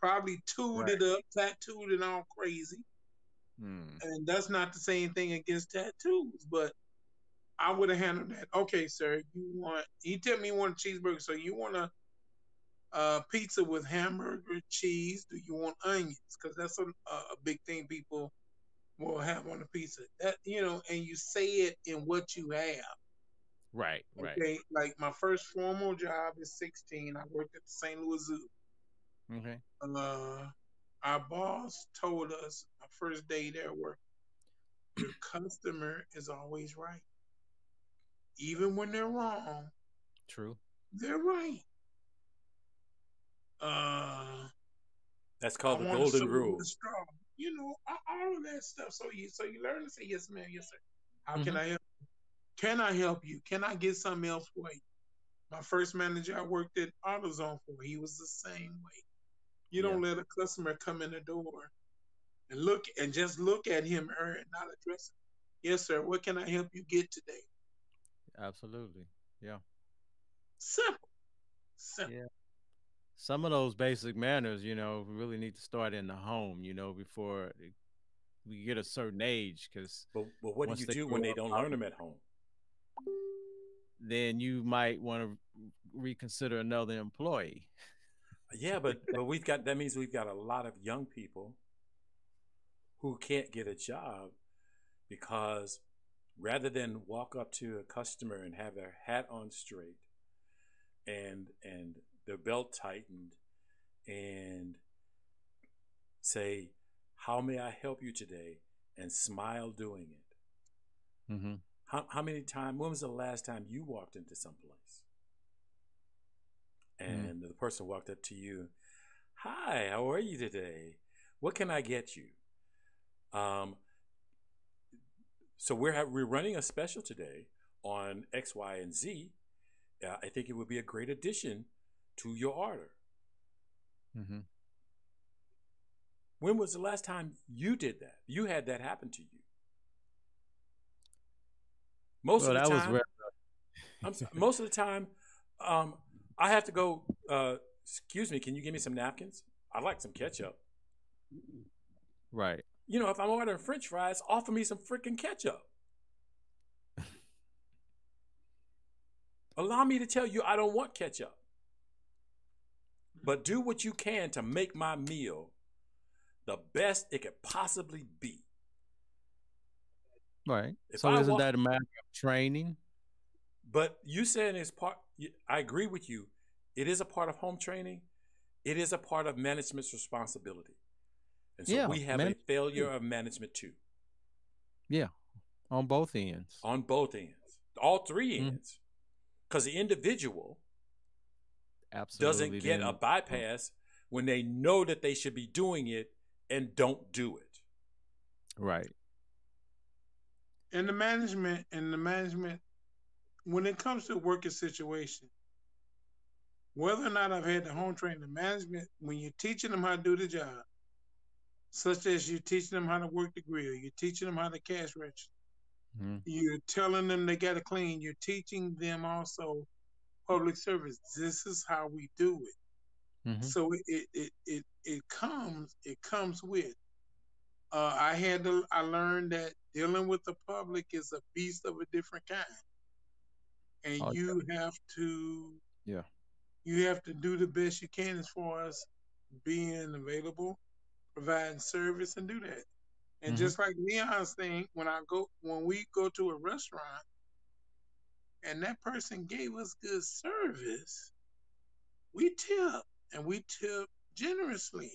Probably tuned right. it up, tattooed and all crazy. Hmm. And that's not the same thing against tattoos, but I would have handled that. Okay, sir, you want? He tell me you want a cheeseburger, so you want a, a pizza with hamburger, cheese? Do you want onions? Because that's a, a big thing people will have on a pizza. That you know, and you say it in what you have. Right, right. Okay, like my first formal job is 16. I worked at the St. Louis Zoo. Okay. Uh, our boss told us our first day there work, your customer is always right. Even when they're wrong. True. They're right. Uh that's called I the golden rule. You know, all of that stuff. So you so you learn to say yes, ma'am, yes, sir. How mm-hmm. can I help you? Can I help you? Can I get something else for you? My first manager I worked at AutoZone for, he was the same way. You don't yeah. let a customer come in the door and look and just look at him er, or not address him. Yes, sir. What can I help you get today? Absolutely. Yeah. Simple. Simple. Yeah. Some of those basic manners, you know, we really need to start in the home, you know, before we get a certain age. Because, but, but what do you do when they don't learn them at home? Then you might want to reconsider another employee. Yeah, but (laughs) but we've got that means we've got a lot of young people who can't get a job because rather than walk up to a customer and have their hat on straight and and their belt tightened and say, "How may I help you today?" and smile doing it. Mm-hmm. How how many times? When was the last time you walked into someplace Mm-hmm. and mm. the person walked up to you, "Hi, how are you today? What can I get you?" Um, so we're we're running a special today on X, Y, and Z. Uh, I think it would be a great addition to your order. Mm-hmm. When was the last time you did that? You had that happen to you. Most well, of the time, I'm sorry, most of the time, um, I have to go. Uh, excuse me, can you give me some napkins? I'd like some ketchup. Right. You know, if I'm ordering French fries, offer me some freaking ketchup. (laughs) Allow me to tell you I don't want ketchup. But do what you can to make my meal the best it could possibly be. Right. If so I isn't walk, that a matter of training? But you saying it's part. I agree with you. It is a part of home training. It is a part of management's responsibility. And so yeah, we have a failure of management too. Yeah, on both ends. On both ends, all three mm-hmm. ends, because mm-hmm. the individual Absolutely doesn't get didn't. a bypass when they know that they should be doing it and don't do it. Right. And the management and the management, when it comes to working situation, whether or not I've had the home training, the management, when you're teaching them how to do the job, such as you're teaching them how to work the grill, you're teaching them how to cash register, mm-hmm. you're telling them they got to clean, you're teaching them also public service. This is how we do it. Mm-hmm. So it, it it it comes it comes with. Uh, I had to I learned that dealing with the public is a beast of a different kind, and okay. you have to yeah you have to do the best you can as far as being available, providing service, and do that. And mm-hmm. just like Leon's thing, when I go when we go to a restaurant and that person gave us good service, we tip and we tip generously.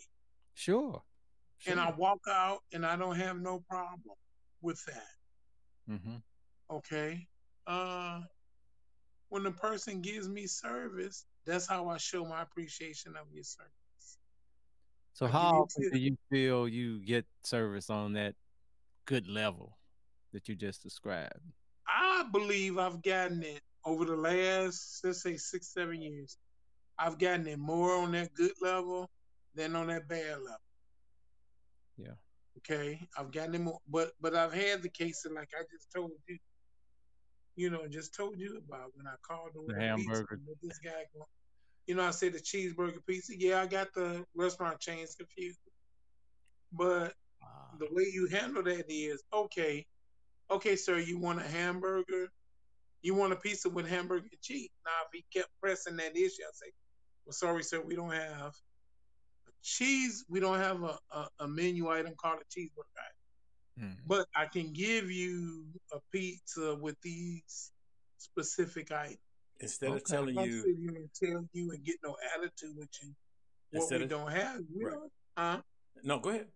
Sure. Sure. And I walk out and I don't have no problem with that. Mm-hmm. Okay. Uh, when the person gives me service, that's how I show my appreciation of your service. So, how often do you feel you get service on that good level that you just described? I believe I've gotten it over the last, let's say, six, seven years. I've gotten it more on that good level than on that bad level. Yeah. Okay, I've gotten more, but but I've had the case of like I just told you, you know, just told you about when I called the, the hamburger. This guy, you know, I said the cheeseburger pizza. Yeah, I got the restaurant chains confused, but wow. the way you handle that is okay okay, sir, you want a hamburger? You want a pizza with hamburger and cheese? Now, if he kept pressing that issue, I say, well, sorry, sir, we don't have cheese. We don't have a, a, a menu item called a cheeseburger item. Mm. But I can give you a pizza with these specific items. Instead okay. of telling you, and tell you and get no attitude with you, what we of, don't have, we right. don't. Huh? No, go ahead.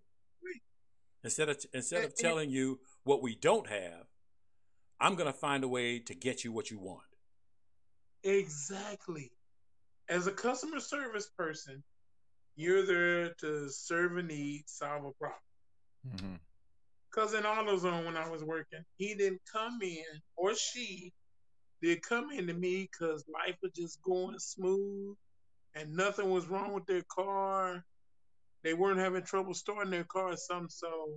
Instead of instead of telling you what we don't have, I'm going to find a way to get you what you want. Exactly. As a customer service person, you're there to serve a need, solve a problem. Because mm-hmm. in AutoZone, when I was working, he didn't come in, or she did come in to me because life was just going smooth and nothing was wrong with their car. They weren't having trouble starting their car or something. So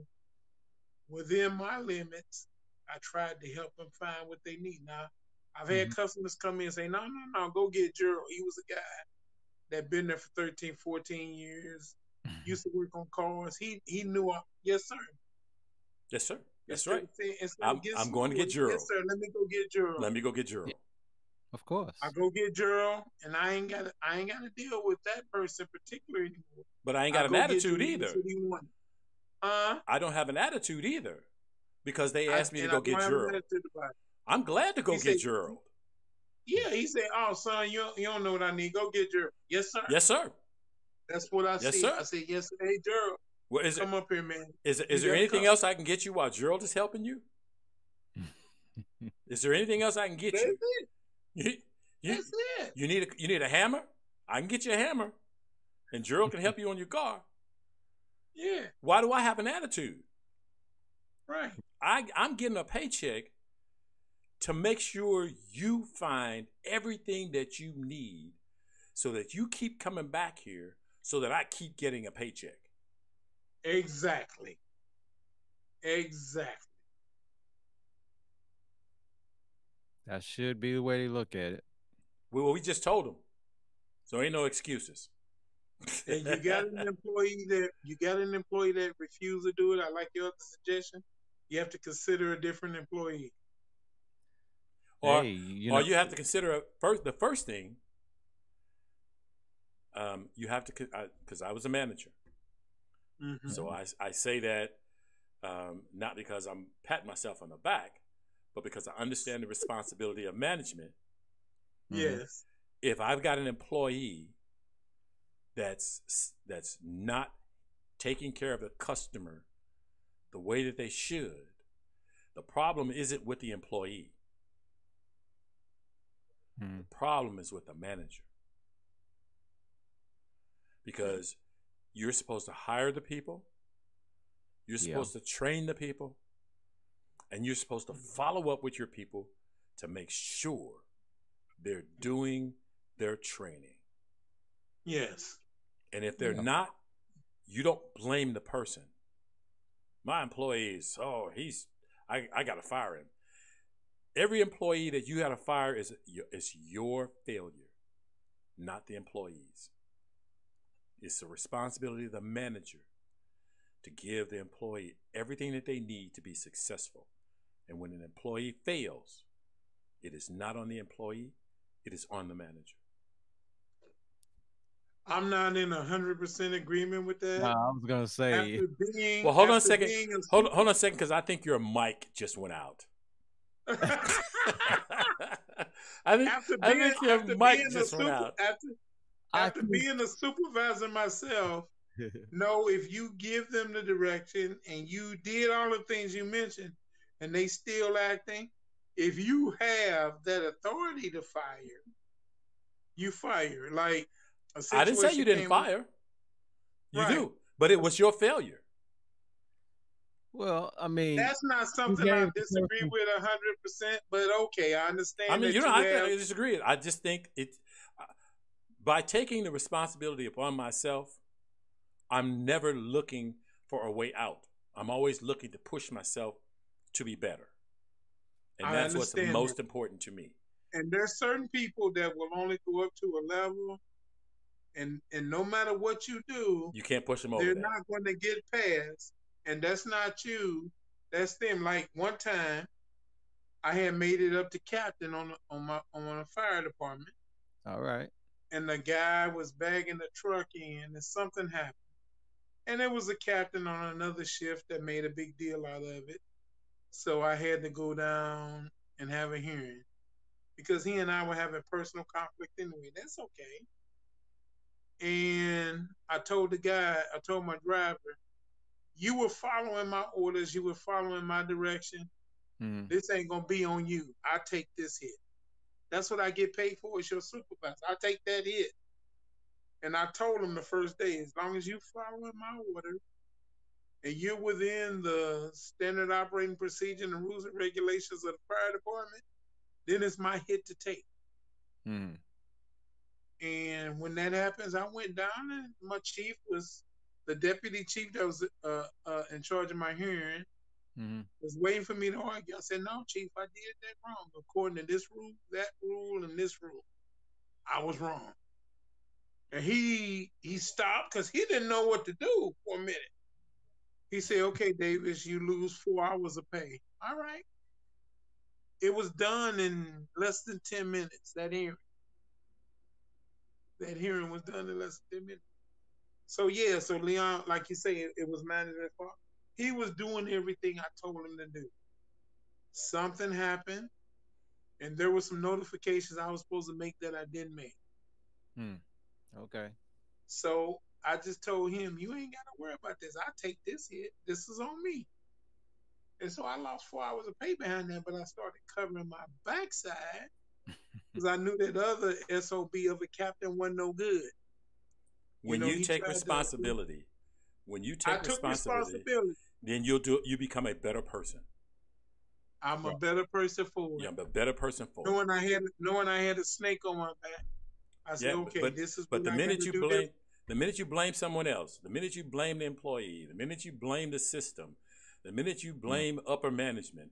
within my limits, I tried to help them find what they need. Now, I've had mm-hmm. customers come in and say, no, no, no, go get Gerald. He was a guy that been there for 13, 14 years, mm-hmm. used to work on cars. He he knew, I, yes, sir. Yes, sir. That's right. Saying, I'm, I'm going to get Gerald. Yes, sir. Let me go get Gerald. Let me go get Gerald. Of course. I go get Gerald, and I ain't got I ain't got to deal with that person particularly anymore. But I ain't got I an attitude either. Uh, I don't have an attitude either because they asked I, me to go get Gerald. I'm glad to go he get said, Gerald. Yeah, he said, "Oh, son, you you don't know what I need. Go get Gerald." Yes, sir. Yes, sir. That's what I yes, said. Sir. I said, "Yes, sir. hey, Gerald." Well, is come up here, man. Is is there anything come. else I can get you while Gerald is helping you? is there anything else I can get That's you? It. You, you, That's it. You need a you need a hammer. I can get you a hammer, and Gerald can help you on your car. (laughs) Yeah. Why do I have an attitude? Right. I I'm getting a paycheck to make sure you find everything that you need so that you keep coming back here so that I keep getting a paycheck. Exactly. Exactly. That should be the way they look at it. Well, we just told them. So ain't no excuses. and you got an (laughs) employee that you got an employee that refused to do it. I like your other suggestion. You have to consider a different employee. Or, hey, you know, or you have to consider first the first thing. Um, you have to because I, I, was a manager, mm-hmm. so I I say that um, not because I'm patting myself on the back, but because I understand the responsibility of management. Yes. If I've got an employee that's that's not taking care of the customer the way that they should, the problem isn't with the employee. Hmm. The problem is with the manager. Because you're supposed to hire the people, you're supposed yeah. to train the people, and you're supposed to follow up with your people to make sure they're doing their training. Yes. And if they're yeah. not, you don't blame the person. My employees, oh, he's, I, I got to fire him. Every employee that you got to fire is, is your failure, not the employees. It's the responsibility of the manager to give the employee everything that they need to be successful. And when an employee fails, it is not on the employee, it is on the manager. I'm not in hundred percent agreement with that. No, I was gonna say. Being, well, hold on a second. A hold, hold on a second, because I think your mic just went out. I think, after I think your mic just super, went out. After, after being a supervisor myself, (laughs) no, if you give them the direction and you did all the things you mentioned, and they still acting, if you have that authority to fire, you fire. Like I didn't say you didn't fire. You right. do, but it was your failure. Well, I mean, that's not something I disagree with hundred percent. But okay, I understand. I mean, you know, I have... disagree. I just think it by taking the responsibility upon myself, I'm never looking for a way out. I'm always looking to push myself to be better. And that's what's most important to me. And there's certain people that will only go up to a level and and no matter what you do, you can't push them over. They're that. not going to get past, and that's not you. That's them. Like one time, I had made it up to captain on on my on a fire department. All right. And the guy was bagging the truck in, and something happened. And there was a captain on another shift that made a big deal out of it. So I had to go down and have a hearing because he and I were having personal conflict anyway. That's okay. And I told the guy, I told my driver, you were following my orders, you were following my direction. Mm-hmm. This ain't gonna be on you. I take this hit. That's what I get paid for as your supervisor. I take that hit. And I told him the first day, as long as you following my orders and you're within the standard operating procedure and the rules and regulations of the fire department, then it's my hit to take. Mm-hmm. And when that happens, I went down and my chief was the deputy chief that was uh, uh, in charge of my hearing mm-hmm. was waiting for me to argue. I said, "No, chief, I did that wrong. According to this rule, that rule, and this rule, I was wrong." And he he stopped because he didn't know what to do for a minute. He said, "Okay, Davis, you lose four hours of pay. All right." It was done in less than ten minutes. That hearing that hearing was done in less than 10 minutes. So yeah, so Leon, like you say, it, it was management fault. He was doing everything I told him to do. Something happened, and there were some notifications I was supposed to make that I didn't make. Hmm. Okay. So I just told him, "You ain't got to worry about this. I take this hit. This is on me." And so I lost four hours of pay behind that, but I started covering my backside (laughs) because I knew that other SOB of a captain wasn't no good. When you, know, you take responsibility, when you take responsibility, responsibility, then you'll do you become a better person. I'm a better person for it. Yeah, I'm a better person for it. Knowing I had knowing I had a snake on my back. I said, Yeah, okay, but, this is but the I minute you blame this. the minute you blame someone else, the minute you blame the employee, the minute you blame the system, the minute you mm. blame upper management,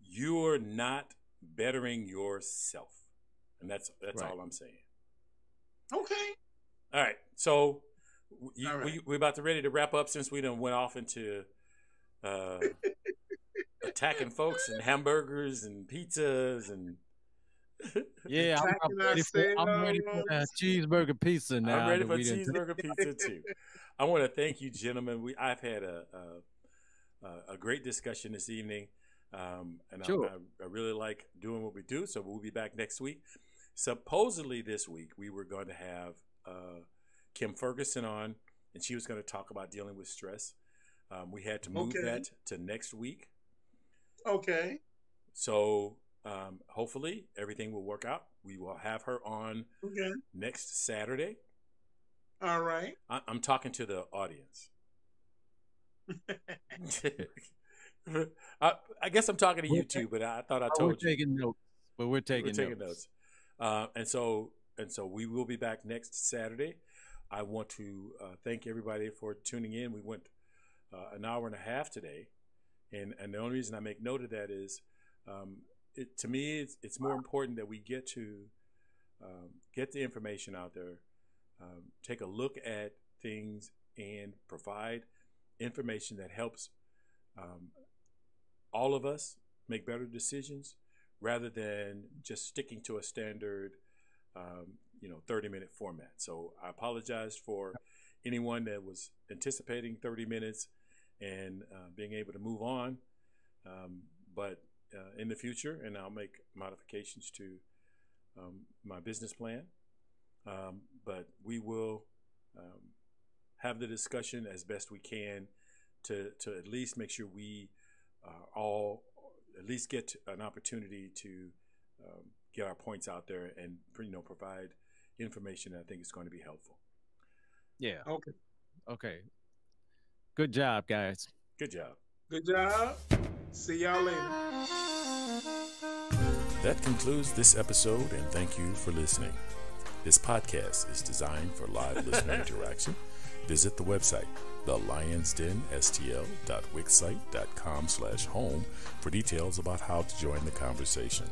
you're not bettering yourself. And that's that's Right. all I'm saying. Okay. All right. So you, All right. we, we're about to ready to wrap up since we done went off into uh, (laughs) attacking folks and hamburgers and pizzas and (laughs) Yeah, I'm, I'm ready for, I'm ready for that cheeseburger pizza now. I'm ready for cheeseburger pizza (laughs) too. I want to thank you, gentlemen. We I've had a a, a great discussion this evening, um, and Sure. I, I, I really like doing what we do. So we'll be back next week. Supposedly this week we were going to have uh, Kim Ferguson on, and she was going to talk about dealing with stress. Um, we had to move Okay. that to next week. Okay. So um, hopefully everything will work out. We will have her on Okay. next Saturday. All right. I, I'm talking to the audience. (laughs) I, I guess I'm talking to you too, but I thought I Oh, we're told you. taking notes, but we're taking, We're taking notes. notes. Uh, and so and so we will be back next Saturday. I want to uh, thank everybody for tuning in. We went uh, an hour and a half today, and and the only reason I make note of that is, um, it to me it's, it's more important that we get to um, get the information out there, um, take a look at things, and provide information that helps um, all of us make better decisions rather than just sticking to a standard, um, you know, 30 minute format. So I apologize for anyone that was anticipating 30 minutes and uh, being able to move on. Um, but uh, in the future, and I'll make modifications to um, my business plan. Um, but we will um, have the discussion as best we can to, to at least make sure we uh, all at least get an opportunity to um, get our points out there and you know provide information that I think is going to be helpful. Yeah. Okay. Okay. Good job, guys. Good job. Good job. See y'all later. That concludes this episode, and thank you for listening. This podcast is designed for live (laughs) listener interaction. Visit the website, thelionsdenstl.wixsite.com slash home for details about how to join the conversation.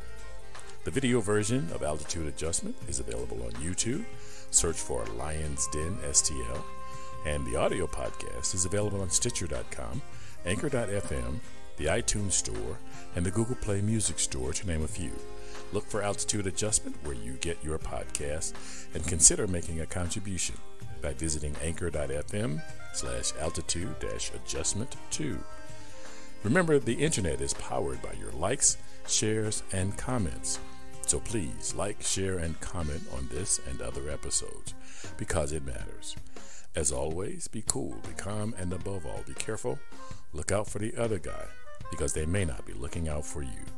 The video version of Altitude Adjustment is available on YouTube. Search for Lions Den STL. And the audio podcast is available on Stitcher.com, Anchor.fm, the iTunes Store, and the Google Play Music Store, to name a few. Look for Altitude Adjustment where you get your podcast and consider making a contribution by visiting anchor.fm slash altitude adjustment 2. Remember, the internet is powered by your likes, shares, and comments. So please like, share, and comment on this and other episodes because it matters. As always, be cool, be calm, and above all, be careful. Look out for the other guy because they may not be looking out for you.